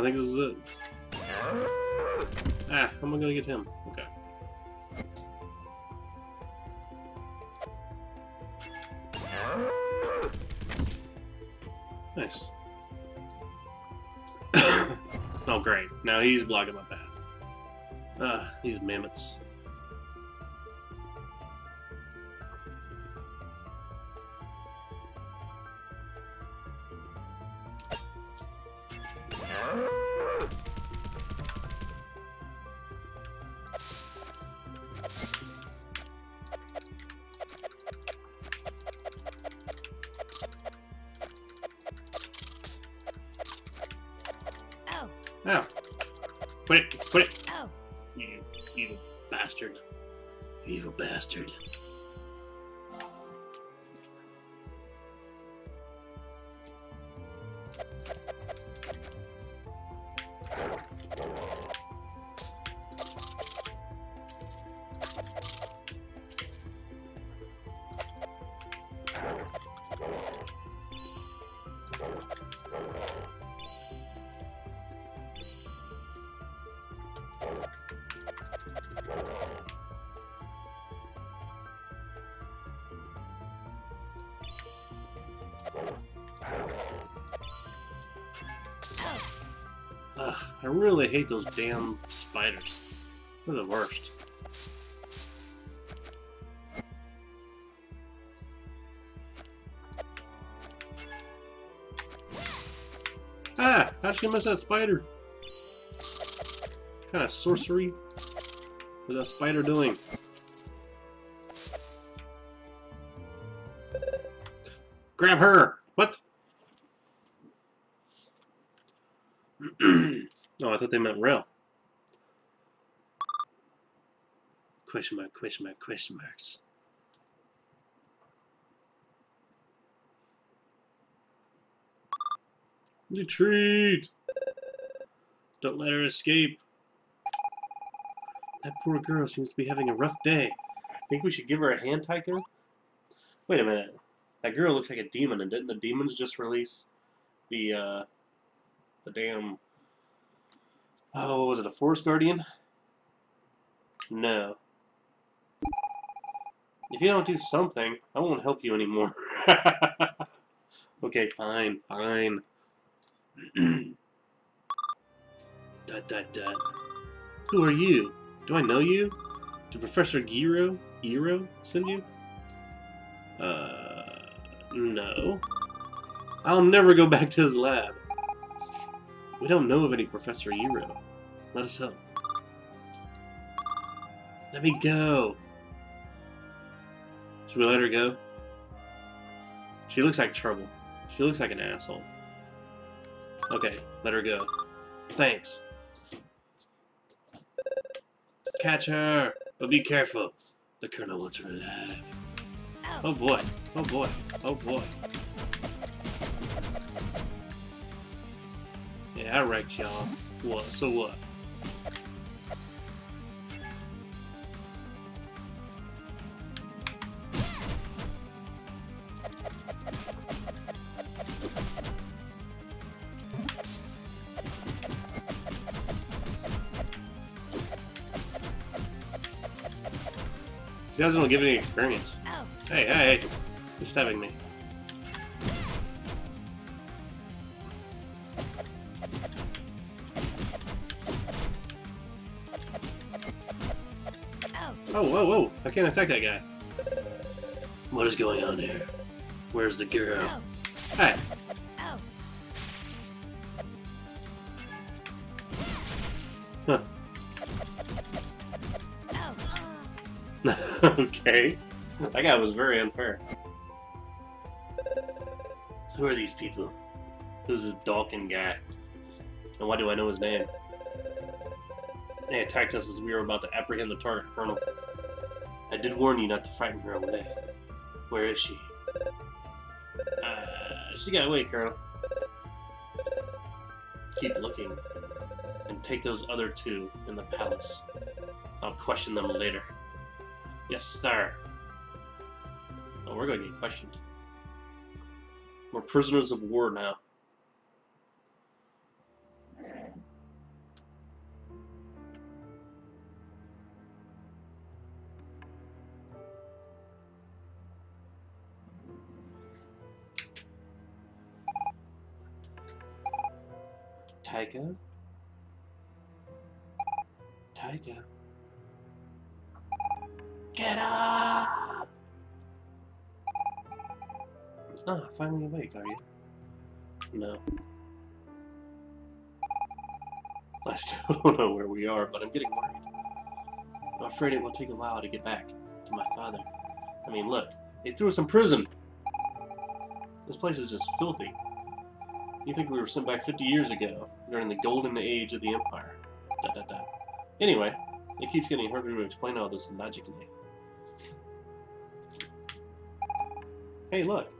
I think this is it. Ah, how am I gonna get him? Okay. Nice. oh, great. Now he's blocking my path. Ah, these mammoths. Really hate those damn spiders. They're the worst. Ah! How'd you miss that spider? Kind of sorcery was that spider doing? Grab her! What? oh, I thought they meant real. Question mark, question mark, question marks. Retreat! Don't let her escape. That poor girl seems to be having a rough day. Think we should give her a hand, Tyco? Wait a minute. That girl looks like a demon, and didn't the demons just release the, uh, the damn Oh, was it a Forest Guardian? No. If you don't do something, I won't help you anymore. okay, fine, fine. Who are you? Do I know you? Did Professor Giro, Giro send you? Uh, no. I'll never go back to his lab. We don't know of any Professor Eero. Let us help. Let me go. Should we let her go? She looks like trouble. She looks like an asshole. Okay, let her go. Thanks. Catch her! But be careful. The Colonel wants her alive. Ow! Oh boy. Oh boy. Oh boy. Yeah, I wrecked y'all. What? So what? See, that doesn't give any experience. Oh. Hey, hey, hey. You're stabbing me. Oh, whoa, whoa. I can't attack that guy. What is going on here? Where's the girl? Hey. Huh. Okay. That guy was very unfair. Who are these people? Who's this Dawkin guy? And why do I know his name? They attacked us as we were about to apprehend the target, Colonel. I did warn you not to frighten her away. Where is she? Uh, she got away, Colonel. Keep looking. And take those other two in the palace. I'll question them later. Yes, sir. Oh, we're going to get questioned. We're prisoners of war now. I still don't know where we are, but I'm getting worried. I'm afraid it will take a while to get back to my father. I mean, look, they threw us in prison. This place is just filthy. You think we were sent back 50 years ago, during the golden age of the Empire. Dot, dot, dot. Anyway, it keeps getting harder to explain all this logically. Hey, look.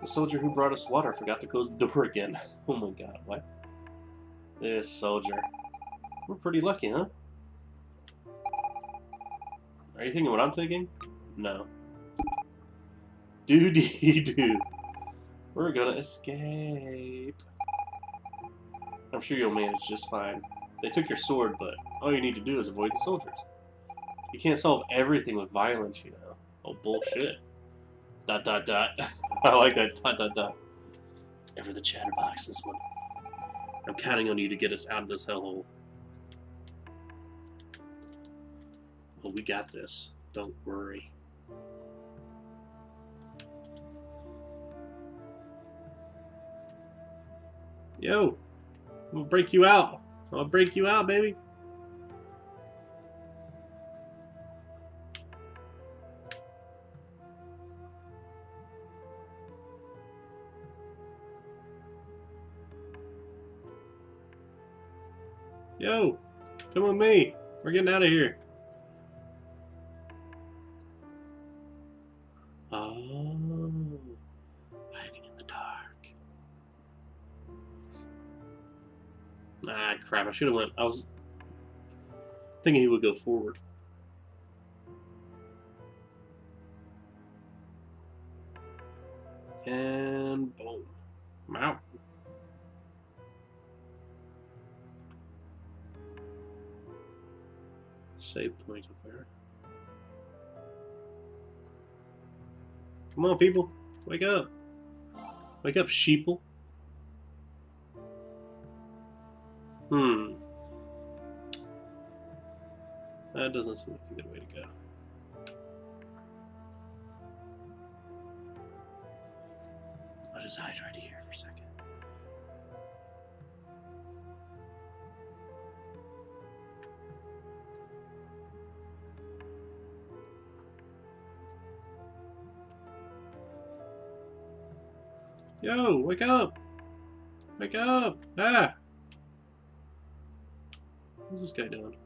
The soldier who brought us water forgot to close the door again. oh my god, what? This soldier. We're pretty lucky, huh? Are you thinking what I'm thinking? No. Doody doo. We're gonna escape. I'm sure you'll manage just fine. They took your sword, but all you need to do is avoid the soldiers. You can't solve everything with violence, you know. Oh, bullshit. Dot dot dot. I like that dot dot dot. Ever the chatterbox, this one. I'm counting on you to get us out of this hellhole. Well, we got this. Don't worry. Yo, I'm gonna break you out. Gonna break you out, baby. Yo, come with me. We're getting out of here. Oh, hiding in the dark. Ah, crap! I should have went. I was thinking he would go forward. And boom, I'm out. Save point up there. Come on, people. Wake up. Wake up, sheeple. Hmm. That doesn't seem like a good way to go. I'll just hide right here Yo, wake up! Wake up! Ah! What's this guy doing?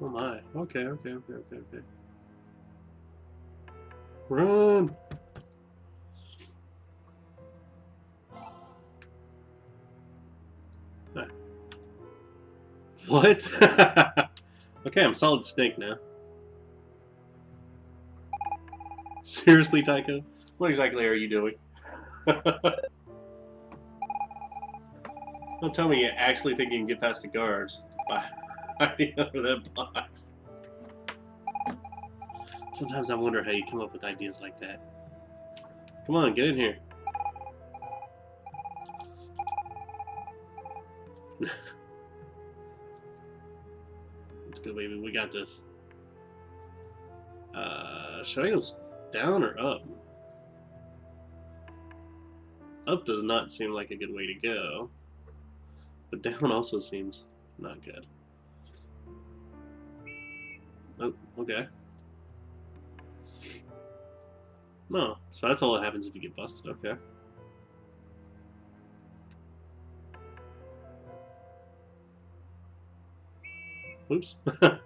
Oh my. Okay, okay, okay, okay, okay. Run! Ah. What? okay, I'm Solid Snake now. Seriously, Tyco? What exactly are you doing? Don't tell me you actually think you can get past the guards by hiding under that box. Sometimes I wonder how you come up with ideas like that. Come on, get in here. Go, baby. We got this. Uh, should I go down or up? Up does not seem like a good way to go. But down also seems not good. Oh, okay. No, so that's all that happens if you get busted. Okay. Oops.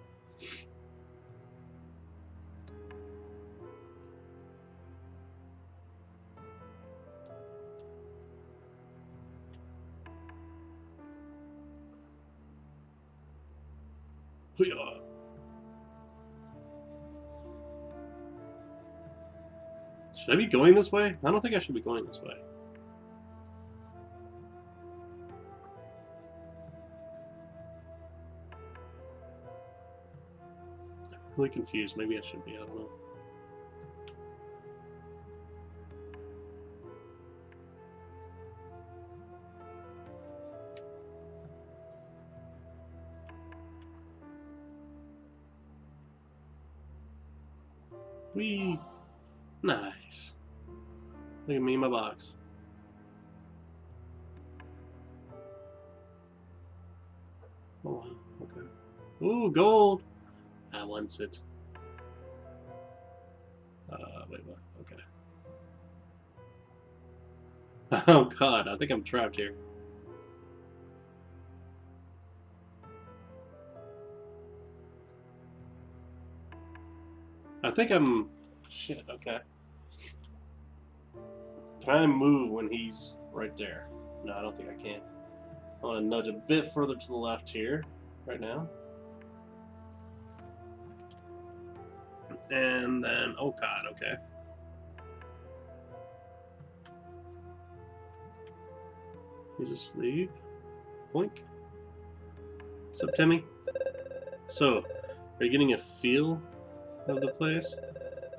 Should I be going this way? I don't think I should be going this way. Really confused. Maybe I should be. I don't know. Wee! Nice. Look at me in my box. Oh okay. Ooh, gold! I want it. Uh, wait, what? Okay. Oh god, I think I'm trapped here. I think I'm... Shit, okay. Can I move when he's right there? No, I don't think I can. I want to nudge a bit further to the left here, right now. And then, oh god, okay. He's asleep. Boink. What's up, Timmy? So, are you getting a feel of the place?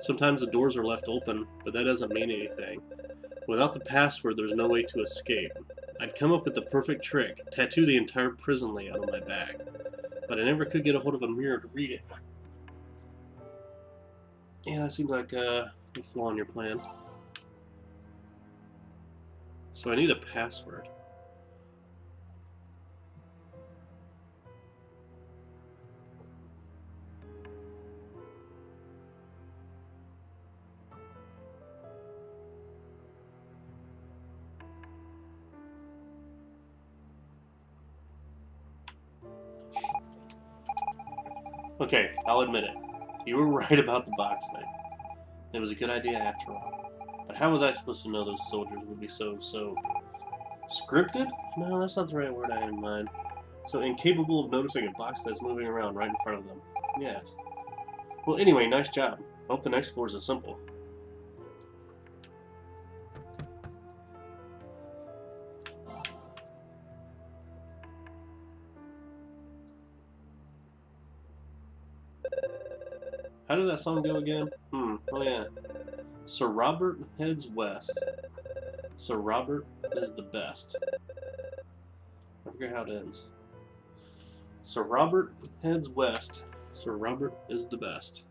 Sometimes the doors are left open, but that doesn't mean anything. Without the password, there's no way to escape. I'd come up with the perfect trick, tattoo the entire prison layout on my back. But I never could get a hold of a mirror to read it. Yeah, that seems like uh, a flaw in your plan. So I need a password. Okay, I'll admit it. You were right about the box thing. It was a good idea after all. But how was I supposed to know those soldiers would be so, so... Scripted? No, that's not the right word I had in mind. So incapable of noticing a box that's moving around right in front of them. Yes. Well, anyway, nice job. Hope the next floor is as simple. How did that song go again? Hmm, oh yeah. Sir Robert heads west. Sir Robert is the best. I forget how it ends. Sir Robert heads west. Sir Robert is the best.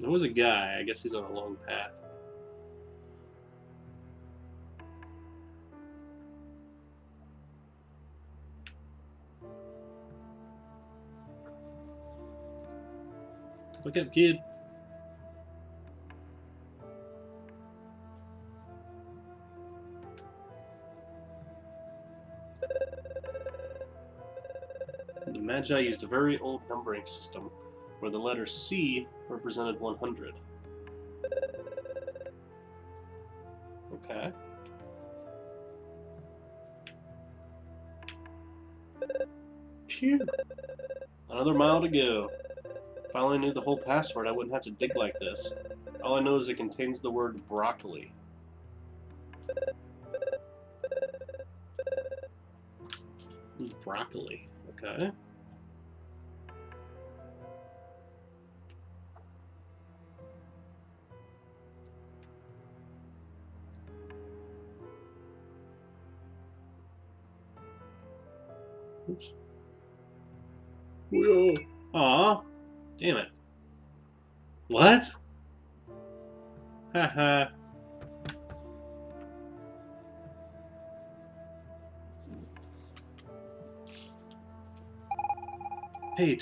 There was a guy. I guess he's on a long path. Look up, kid. The Magi used a very old numbering system where the letter C represented 100. Okay. Phew. Another mile to go. If I only knew the whole password, I wouldn't have to dig like this. All I know is it contains the word broccoli. Broccoli. Okay.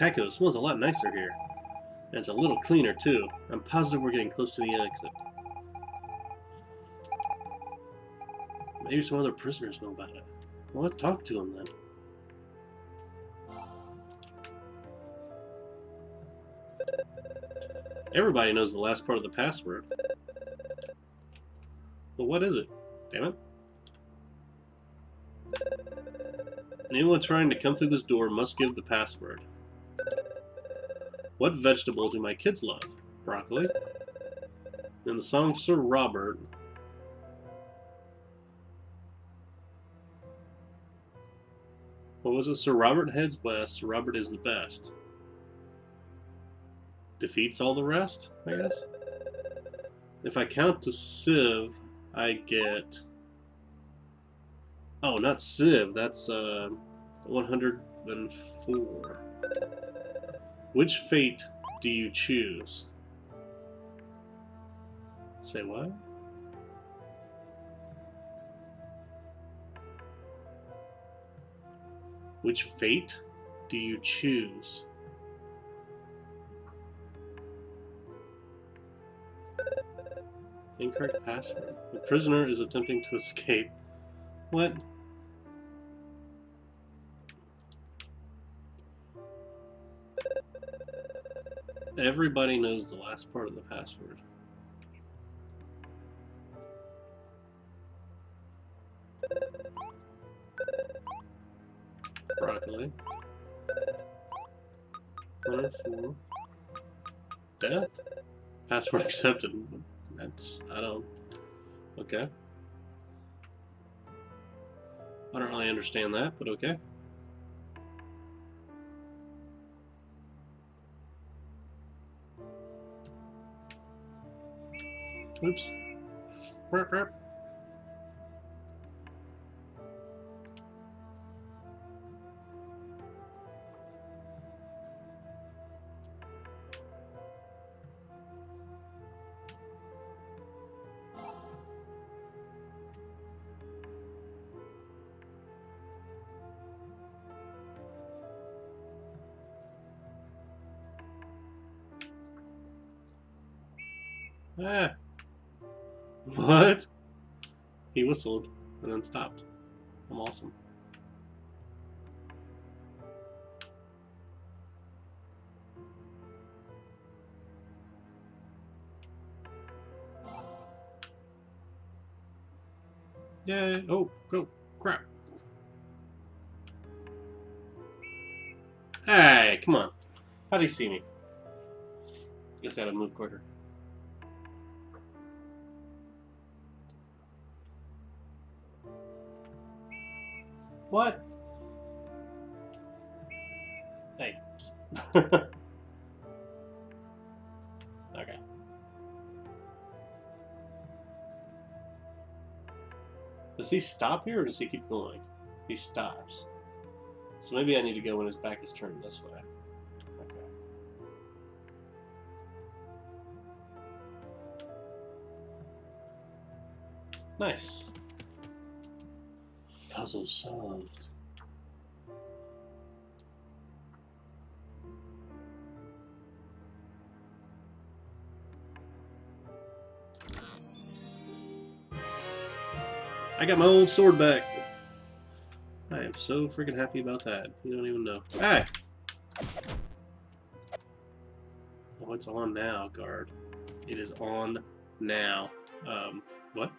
Tyco, it smells a lot nicer here. And it's a little cleaner, too. I'm positive we're getting close to the exit. Maybe some other prisoners know about it. Well, let's talk to them then. Everybody knows the last part of the password. Well, what is it? Damn it. Anyone trying to come through this door must give the password. What vegetable do my kids love? Broccoli. And the song Sir Robert, What was it? Sir Robert heads west. Sir Robert is the best. Defeats all the rest, I guess? If I count to Civ, I get... Oh, not Civ. That's uh, 104. Which fate do you choose? Say what? Which fate do you choose? Incorrect password. The prisoner is attempting to escape. What? Everybody knows the last part of the password. Broccoli. 104. Death? Password accepted. That's, I don't. Okay. I don't really understand that, but okay. Oops. Burp, burp. Whistled and then stopped. I'm awesome. Yay! Oh, go! Crap! Hey, come on. How do you see me? Guess I gotta move quicker. What? Hey. okay. Does he stop here or does he keep going? He stops. So maybe I need to go when his back is turned this way. Okay. Nice. Puzzle solved. I got my old sword back. I am so freaking happy about that. You don't even know. Hey! Oh, it's on now, guard. It is on now. Um, what?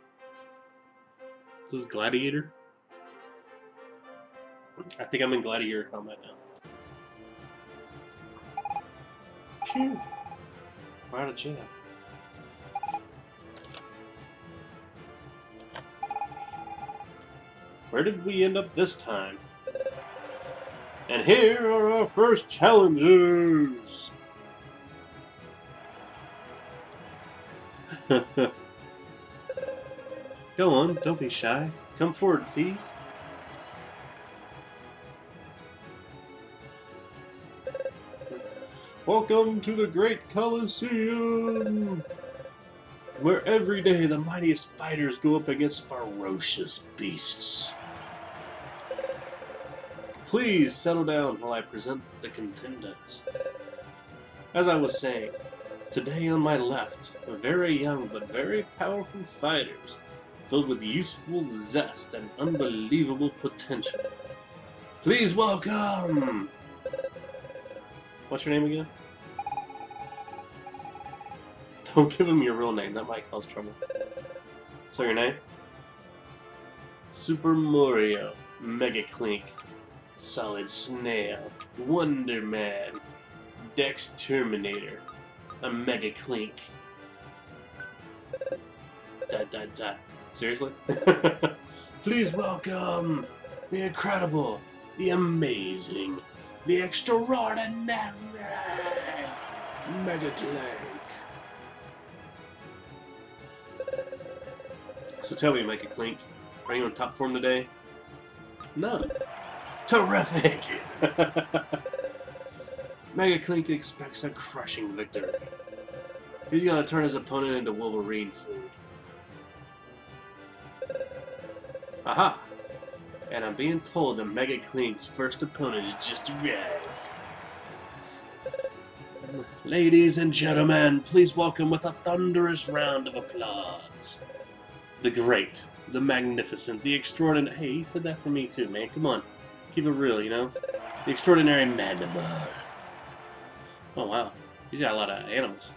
This is Gladiator? I think I'm in Gladiator combat now. Phew! We're out of jail. Where did we end up this time? And here are our first challengers! Go on, don't be shy. Come forward, please. Welcome to the Great Colosseum! Where every day the mightiest fighters go up against ferocious beasts. Please settle down while I present the contenders. As I was saying, today on my left, very young but very powerful fighters, filled with youthful zest and unbelievable potential. Please welcome! What's your name again? Don't give him your real name, that might cause trouble. So your name? Super Mario, Mega Clink, Solid Snail, Wonder Man, Dex Terminator, a Mega Clink. Dot dot dot. Seriously? Please welcome the incredible the amazing, the extraordinary Mega Clank. So tell me, Mega Clink, are you on top form today? No. Terrific! Mega Clink expects a crushing victory. He's gonna turn his opponent into Wolverine food. Aha! And I'm being told that Mega Clink's first opponent has just arrived. Ladies and gentlemen, please welcome with a thunderous round of applause. The great, the magnificent, the extraordinary. Hey, you said that for me too, man. Come on. Keep it real, you know? The extraordinary Mandibar. Oh, wow. He's got a lot of animals.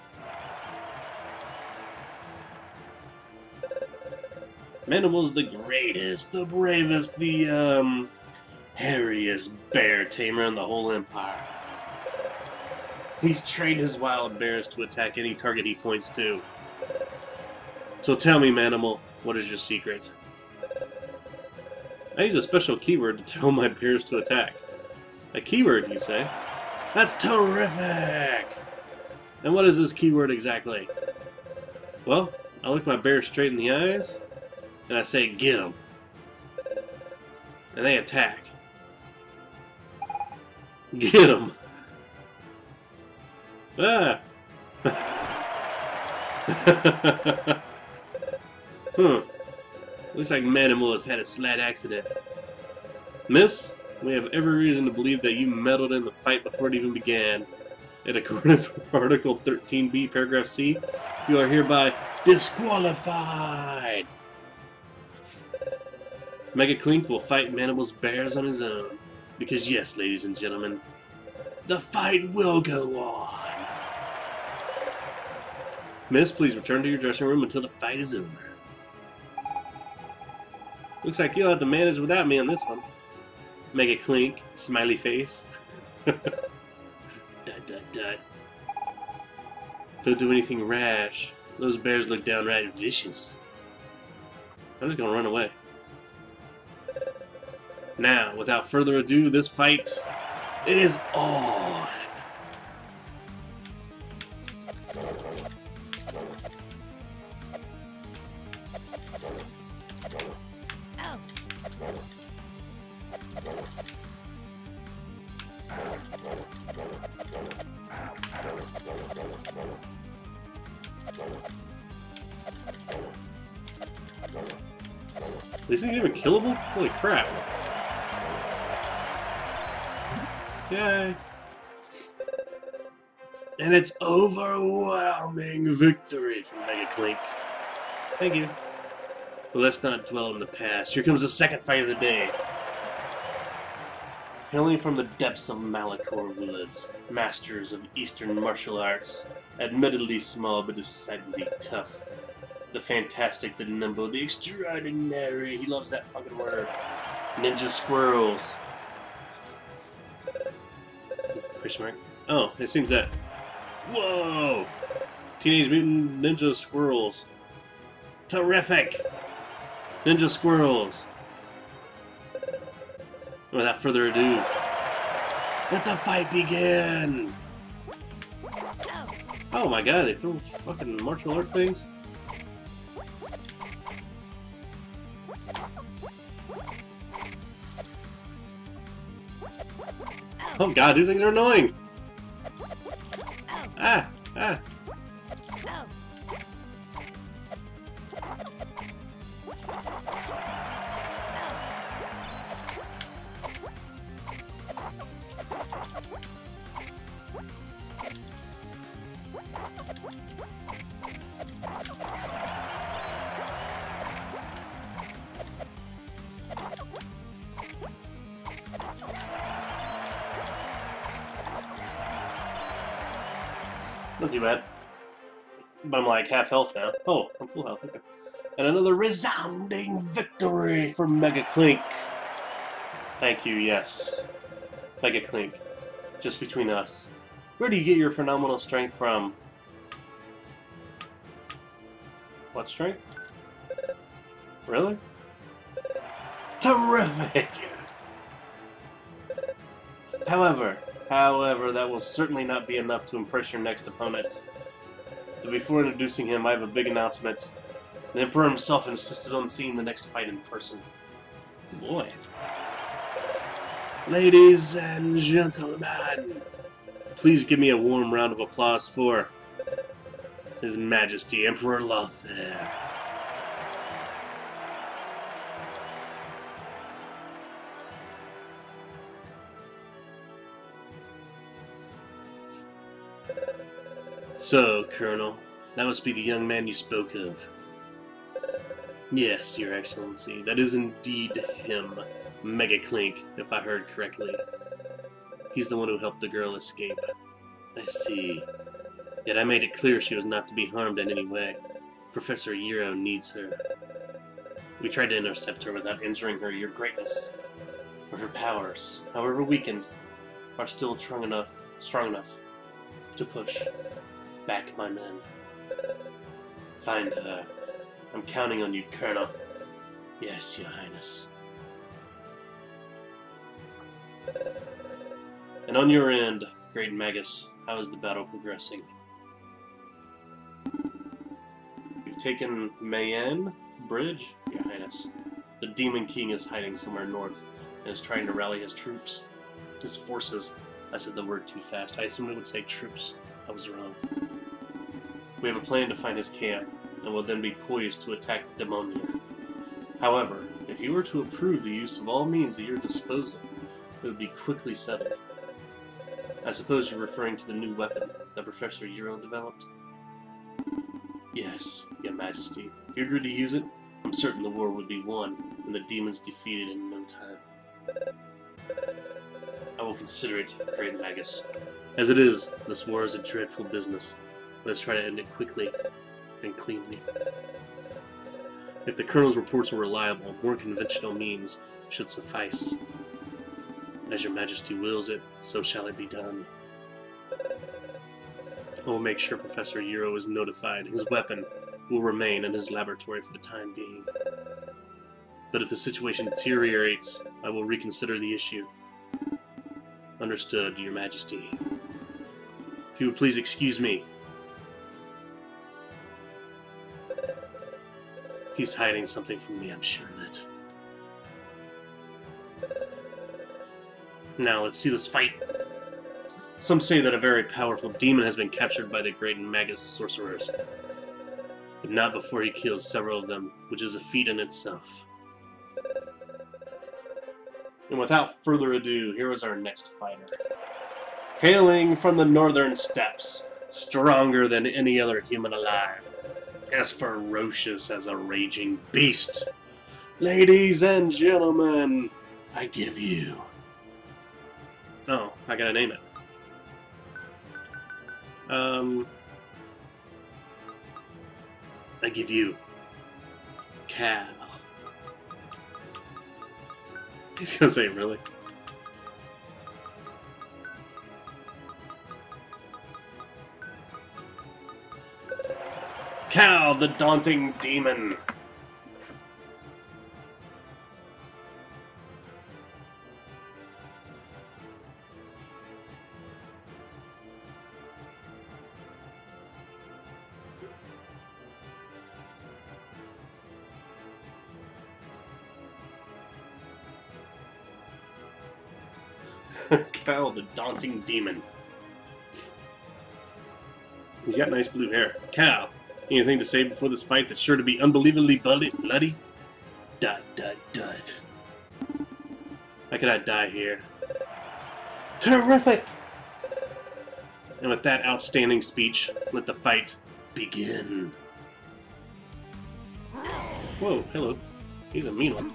Mandibal's the greatest, the bravest, the, um, hairiest bear tamer in the whole empire. He's trained his wild bears to attack any target he points to. So tell me, Manimal, what is your secret? I use a special keyword to tell my bears to attack. A keyword, you say? That's terrific! And what is this keyword exactly? Well, I look my bear straight in the eyes, and I say, get them. And they attack. Get them. Ah! hmm. Looks like Manimal has had a slight accident. Miss, we have every reason to believe that you meddled in the fight before it even began. In accordance with Article 13b, Paragraph C, you are hereby disqualified! Mega Clink will fight Manimal's bears on his own. Because yes, ladies and gentlemen, the fight will go on. Miss, please return to your dressing room until the fight is over. Looks like you'll have to manage without me on this one. Mega Clink, smiley face. dut dut dut. Don't do anything rash. Those bears look downright vicious. I'm just gonna run away. Now, without further ado, this fight is on. These things even killable? Holy crap. Yay. And it's overwhelming victory from Mega Clink. Thank you. But let's not dwell in the past. Here comes the second fight of the day. Hailing from the depths of Malachor Woods, masters of Eastern martial arts, admittedly small but decidedly tough. The fantastic, the nimble, the extraordinary, he loves that fucking word. Ninja squirrels. Question mark? Oh, it seems that. Whoa! Teenage Mutant Ninja Squirrels. Terrific! Ninja Squirrels. Without further ado, let the fight begin! Oh. My god, they throw fucking martial art things? Oh god, these things are annoying! Ah! Ah! I'm like half health now. Oh, I'm full health, okay. And another resounding victory for Mega Clink. Thank you, yes. Mega Clink. Just between us. Where do you get your phenomenal strength from? What strength? Really? Terrific! However, however, that will certainly not be enough to impress your next opponent. Before introducing him, I have a big announcement. The Emperor himself insisted on seeing the next fight in person. Boy. Ladies and gentlemen, please give me a warm round of applause for His Majesty Emperor Lothair. So, Colonel, that must be the young man you spoke of. Yes, Your Excellency, that is indeed him, Mega Clink, if I heard correctly. He's the one who helped the girl escape. I see. Yet I made it clear she was not to be harmed in any way. Professor Yiro needs her. We tried to intercept her without injuring her, your greatness. But her powers, however weakened, are still strong enough, strong enough to push back my men. Find her. I'm counting on you, Colonel. Yes, Your Highness. And on your end, Great Magus, how is the battle progressing? You've taken Mayen Bridge, Your Highness. The Demon King is hiding somewhere north and is trying to rally his troops. His forces. I said the word too fast. I assumed it would say troops. I was wrong. We have a plan to find his camp, and will then be poised to attack Demonia. However, if you were to approve the use of all means at your disposal, it would be quickly settled. I suppose you're referring to the new weapon that Professor Euro developed? Yes, Your Majesty. If you agreed to use it, I'm certain the war would be won, and the demons defeated in no time. I will consider it, Great Magus. As it is, this war is a dreadful business. Let's try to end it quickly and cleanly. If the Colonel's reports are reliable, more conventional means should suffice. As your majesty wills it, so shall it be done. I will make sure Professor Euro is notified. His weapon will remain in his laboratory for the time being. But if the situation deteriorates, I will reconsider the issue. Understood, your majesty. If you would please excuse me. He's hiding something from me, I'm sure of it. Now, let's see this fight. Some say that a very powerful demon has been captured by the great Magus sorcerers. But not before he kills several of them, which is a feat in itself. And without further ado, here is our next fighter. Hailing from the northern steppes, stronger than any other human alive, as ferocious as a raging beast. Ladies and gentlemen, I give you. Oh, I gotta name it. Um, I give you Cal. He's gonna say, really? Cal, the daunting demon. Cal, the daunting demon. He's got nice blue hair. Cal, anything to say before this fight that's sure to be unbelievably bloody? Dot, dot, dot. How could I die here? Terrific! And with that outstanding speech, let the fight begin. Whoa, hello. He's a mean one.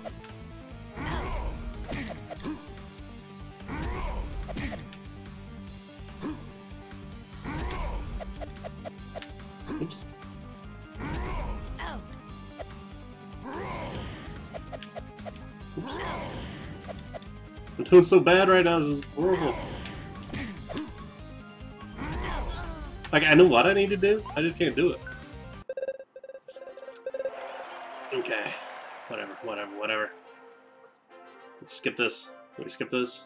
I'm so bad right now, this is horrible. Like, I know what I need to do, I just can't do it. Okay. Whatever, whatever, whatever. Let's skip this. Can we skip this?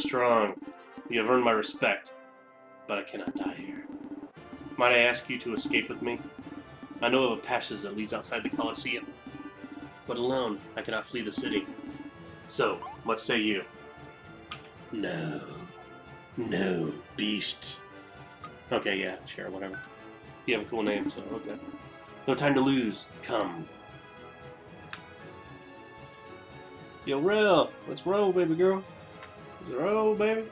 Strong. You have earned my respect. But I cannot die here. Might I ask you to escape with me? I know of a passage that leads outside the Colosseum. But alone, I cannot flee the city. So, what say you? No. No, beast. Okay, yeah, sure, whatever. You have a cool name, so okay. No time to lose. Come. Yo, Rel, let's roll, baby girl. Let's baby.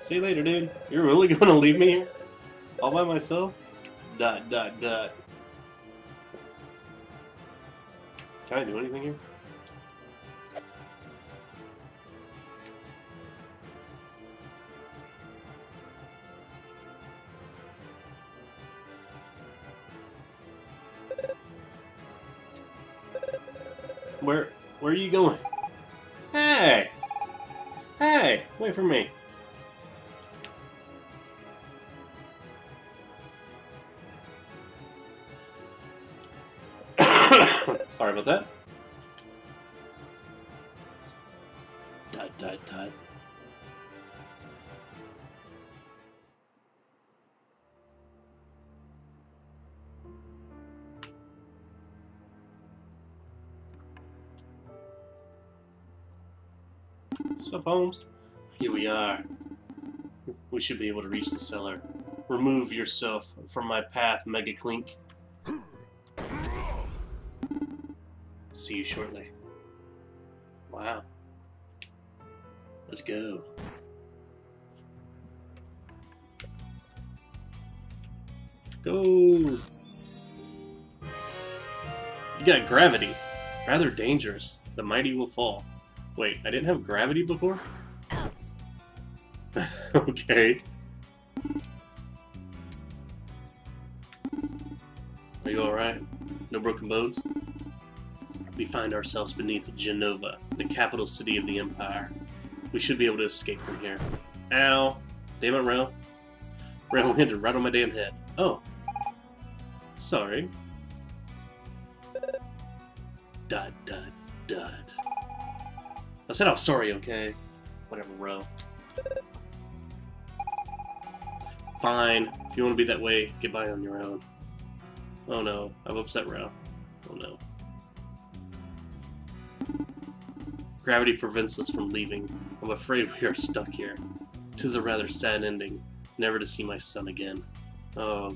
See you later, dude. You're really gonna leave me here? All by myself? Dot, dot, dot. Can I do anything here? Where where are you going? For me. Sorry about that. Dot dot dot. Sup, Holmes? Here we are. We should be able to reach the cellar. Remove yourself from my path, Mega Clink. See you shortly. Wow. Let's go. Go! You got gravity. Rather dangerous. The mighty will fall. Wait, I didn't have gravity before? Okay. Are you alright? No broken bones? We find ourselves beneath Genova, the capital city of the Empire. We should be able to escape from here. Ow! Damn it, Rail. Rail landed right on my damn head. Oh. Sorry. Dot, dot, dot. I said I was sorry, okay? Whatever, bro. Fine. If you want to be that way, get by on your own. Oh no, I've upset Ro. Oh no. Gravity prevents us from leaving. I'm afraid we are stuck here. Tis a rather sad ending, never to see my son again. Oh,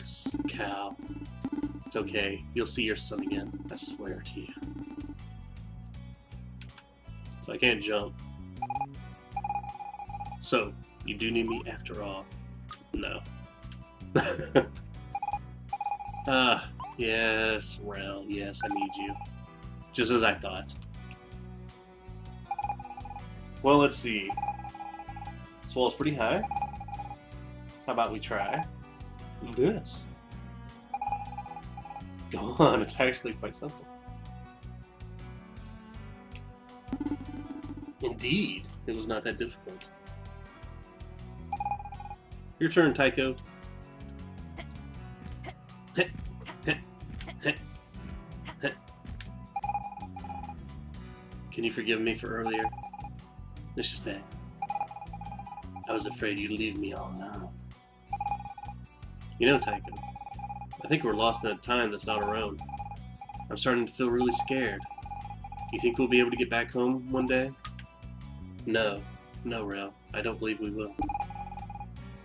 Cal. It's okay. You'll see your son again. I swear to you. So I can't jump. So, you do need me after all. No. Ah, yes, Rel, yes, I need you. Just as I thought. Well, let's see. This wall's pretty high. How about we try this? Go on, it's actually quite simple. Indeed, it was not that difficult. Your turn, Tyco. Can you forgive me for earlier? It's just that I was afraid you'd leave me all alone. You know, Tyco, I think we're lost in a time that's not our own. I'm starting to feel really scared. You think we'll be able to get back home one day? No. No, Rail. I don't believe we will.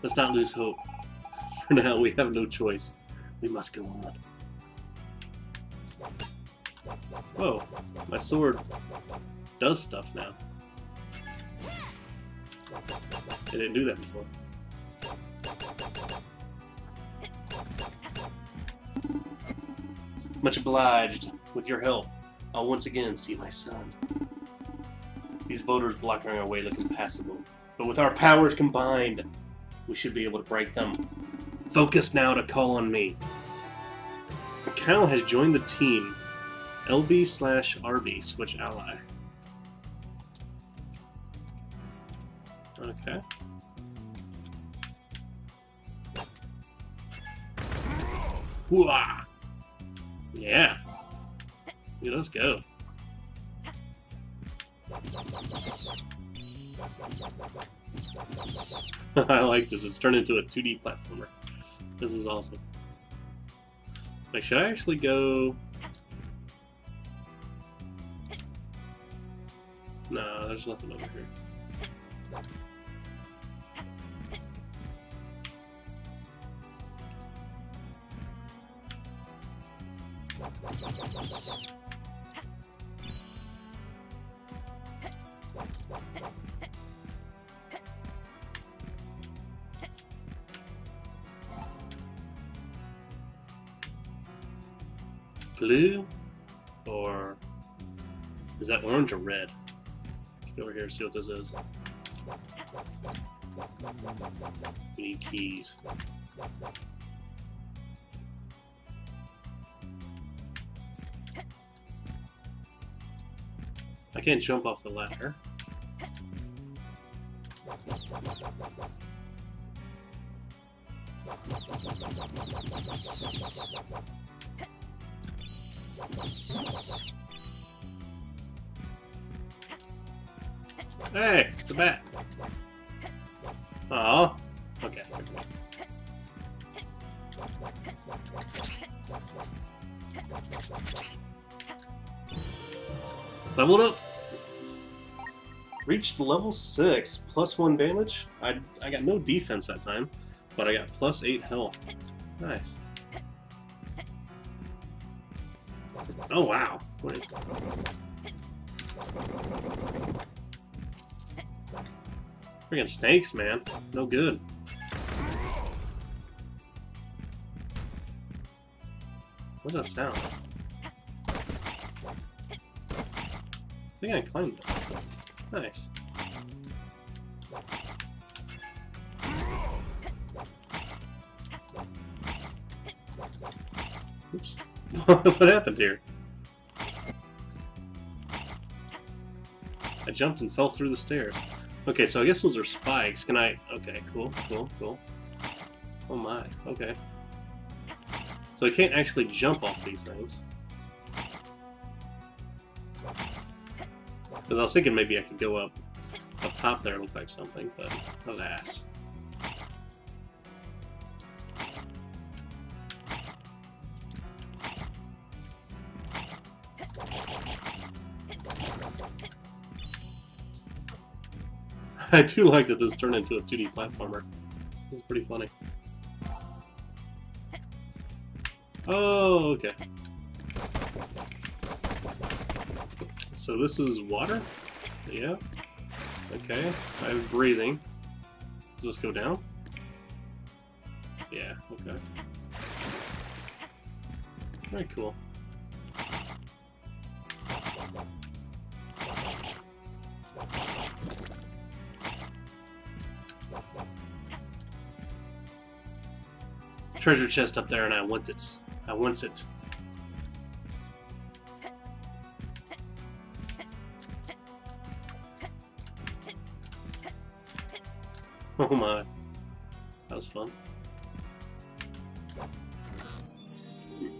Let's not lose hope. For now, we have no choice. We must go on. Whoa, my sword does stuff now. It didn't do that before. Much obliged. With your help, I'll once again see my son. These boulders blocking our way look impassable. But with our powers combined, we should be able to break them. Focus now to call on me. Cal has joined the team. LB slash RB, switch ally. Okay. Hooah! Yeah. Yeah, let's go. I like this. It's turned into a 2D platformer. This is awesome. Like, should I actually go... No, there's nothing over here. Blue? Or is that orange or red? Let's go over here and see what this is. We need keys. I can't jump off the ladder. Hey, it's a bat. Oh, okay. Leveled up. Reached level 6, plus 1 damage. I, I got no defense that time, but I got plus 8 health. Nice. Oh, wow. Wait. Freaking snakes, man. No good. What's that sound? I think I climbed this. Nice. Oops. what happened here? Jumped and fell through the stairs. Okay, so I guess those are spikes. Can I... Okay, cool, cool, cool. Oh my, okay. So I can't actually jump off these things. Because I was thinking maybe I could go up up top there, and look like something, but alas. I do like that this turned into a 2D platformer. This is pretty funny. Oh, okay. So this is water? Yeah. Okay. I have breathing. Does this go down? Yeah, okay. Very cool. Treasure chest up there and I want it. I want it. Oh my. That was fun.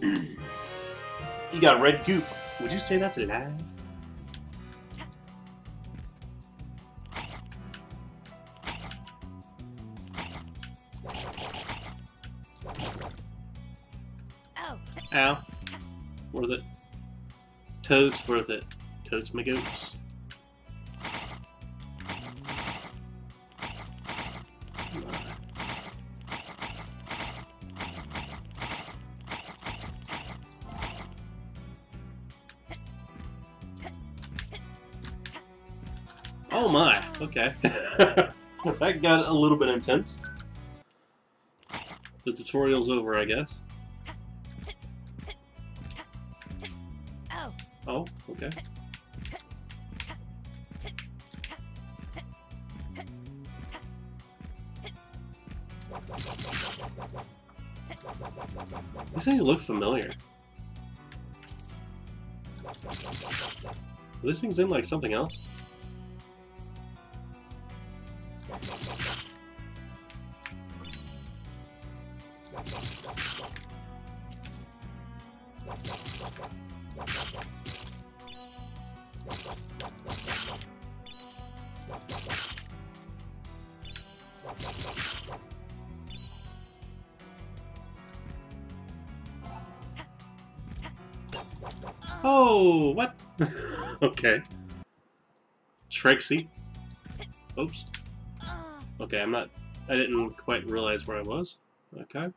you got red goop. Would you say that's alive? Toads worth it. Toads my goats. Oh my, okay. that got a little bit intense. The tutorial's over, I guess. These things look familiar. These things in like something else? Trixie. Oops. Ah. Okay, I'm not. I didn't quite realize where I was. Okay.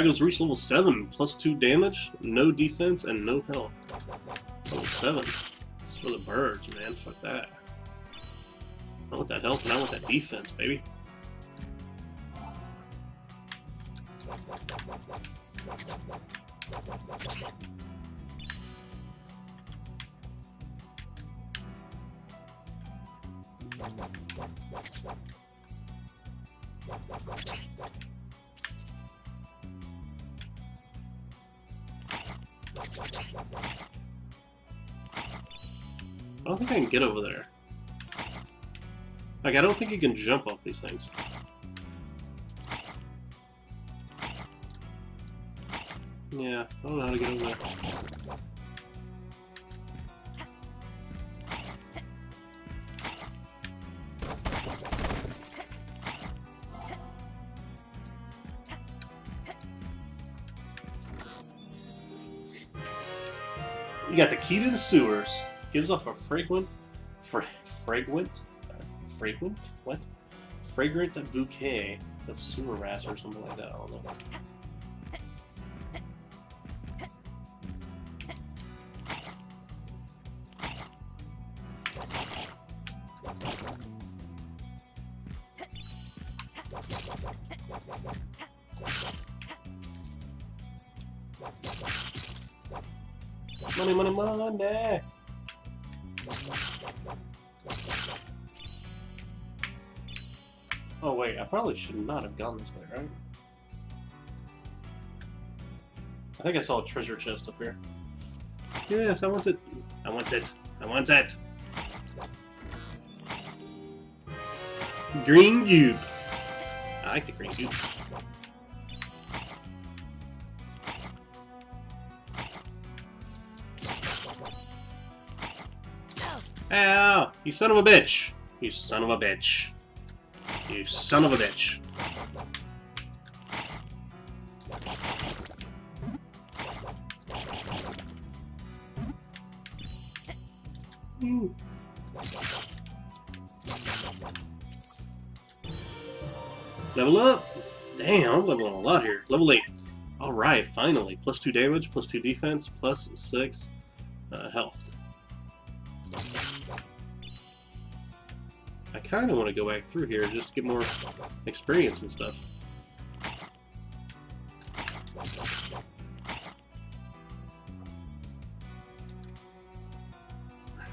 Tyco's reach level 7, plus 2 damage, no defense, and no health. Level 7. It's for the birds, man. Fuck that. I want that health and I want that defense, baby. Think you can jump off these things. Yeah, I don't know how to get over there. You got the key to the sewers. Gives off a fragrant, fra- fragrant, fragrant, what? Fragrant bouquet of sewer rats or something like that. I don't know. Probably should not have gone this way, right? I think I saw a treasure chest up here. Yes, I want it. I want it. I want it. Green cube. I like the green cube. Ow! You son of a bitch! You son of a bitch! You son of a bitch! Level up! Damn, I'm leveling a lot here. Level 8. Alright, finally. Plus 2 damage, plus 2 defense, plus 6 uh, health. I kind of want to go back through here just to get more experience and stuff.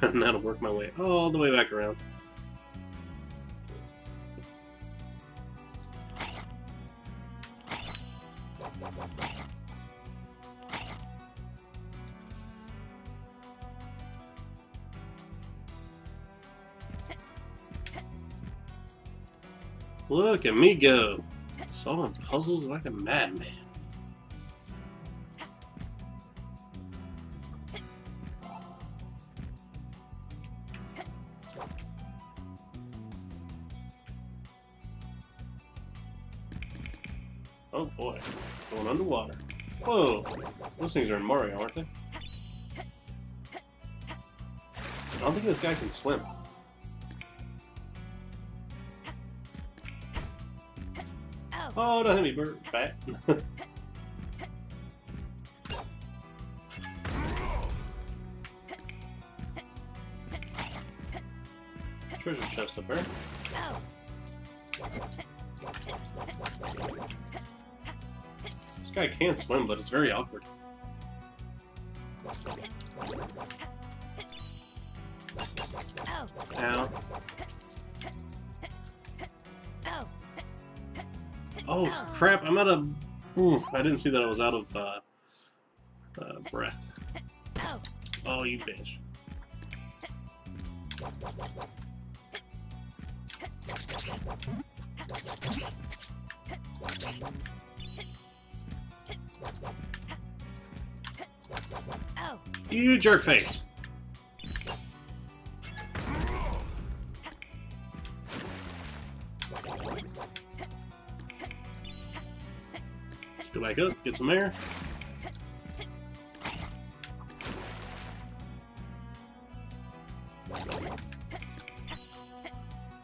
now to work my way all the way back around. Look at me go! Solving puzzles like a madman. Oh boy, going underwater. Whoa, those things are in Mario, aren't they? I don't think this guy can swim. Oh, don't hit me, bird. Fat. Treasure chest up there. This guy can't swim, but it's very awkward. Crap, I'm out of... Ooh, I didn't see that I was out of uh, uh, breath. Oh. You bitch. You jerk face. Back up, get some air.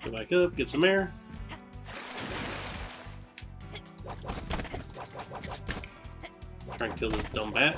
Go back up, get some air. Try and kill this dumb bat.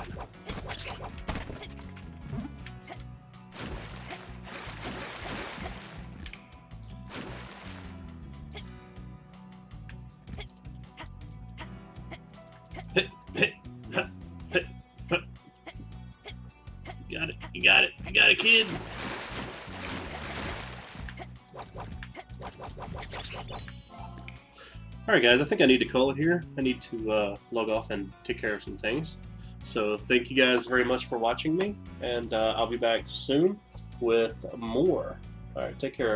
Alright guys, I think I need to call it here. I need to uh, log off and take care of some things. So thank you guys very much for watching me, and uh, I'll be back soon with more. Alright, take care.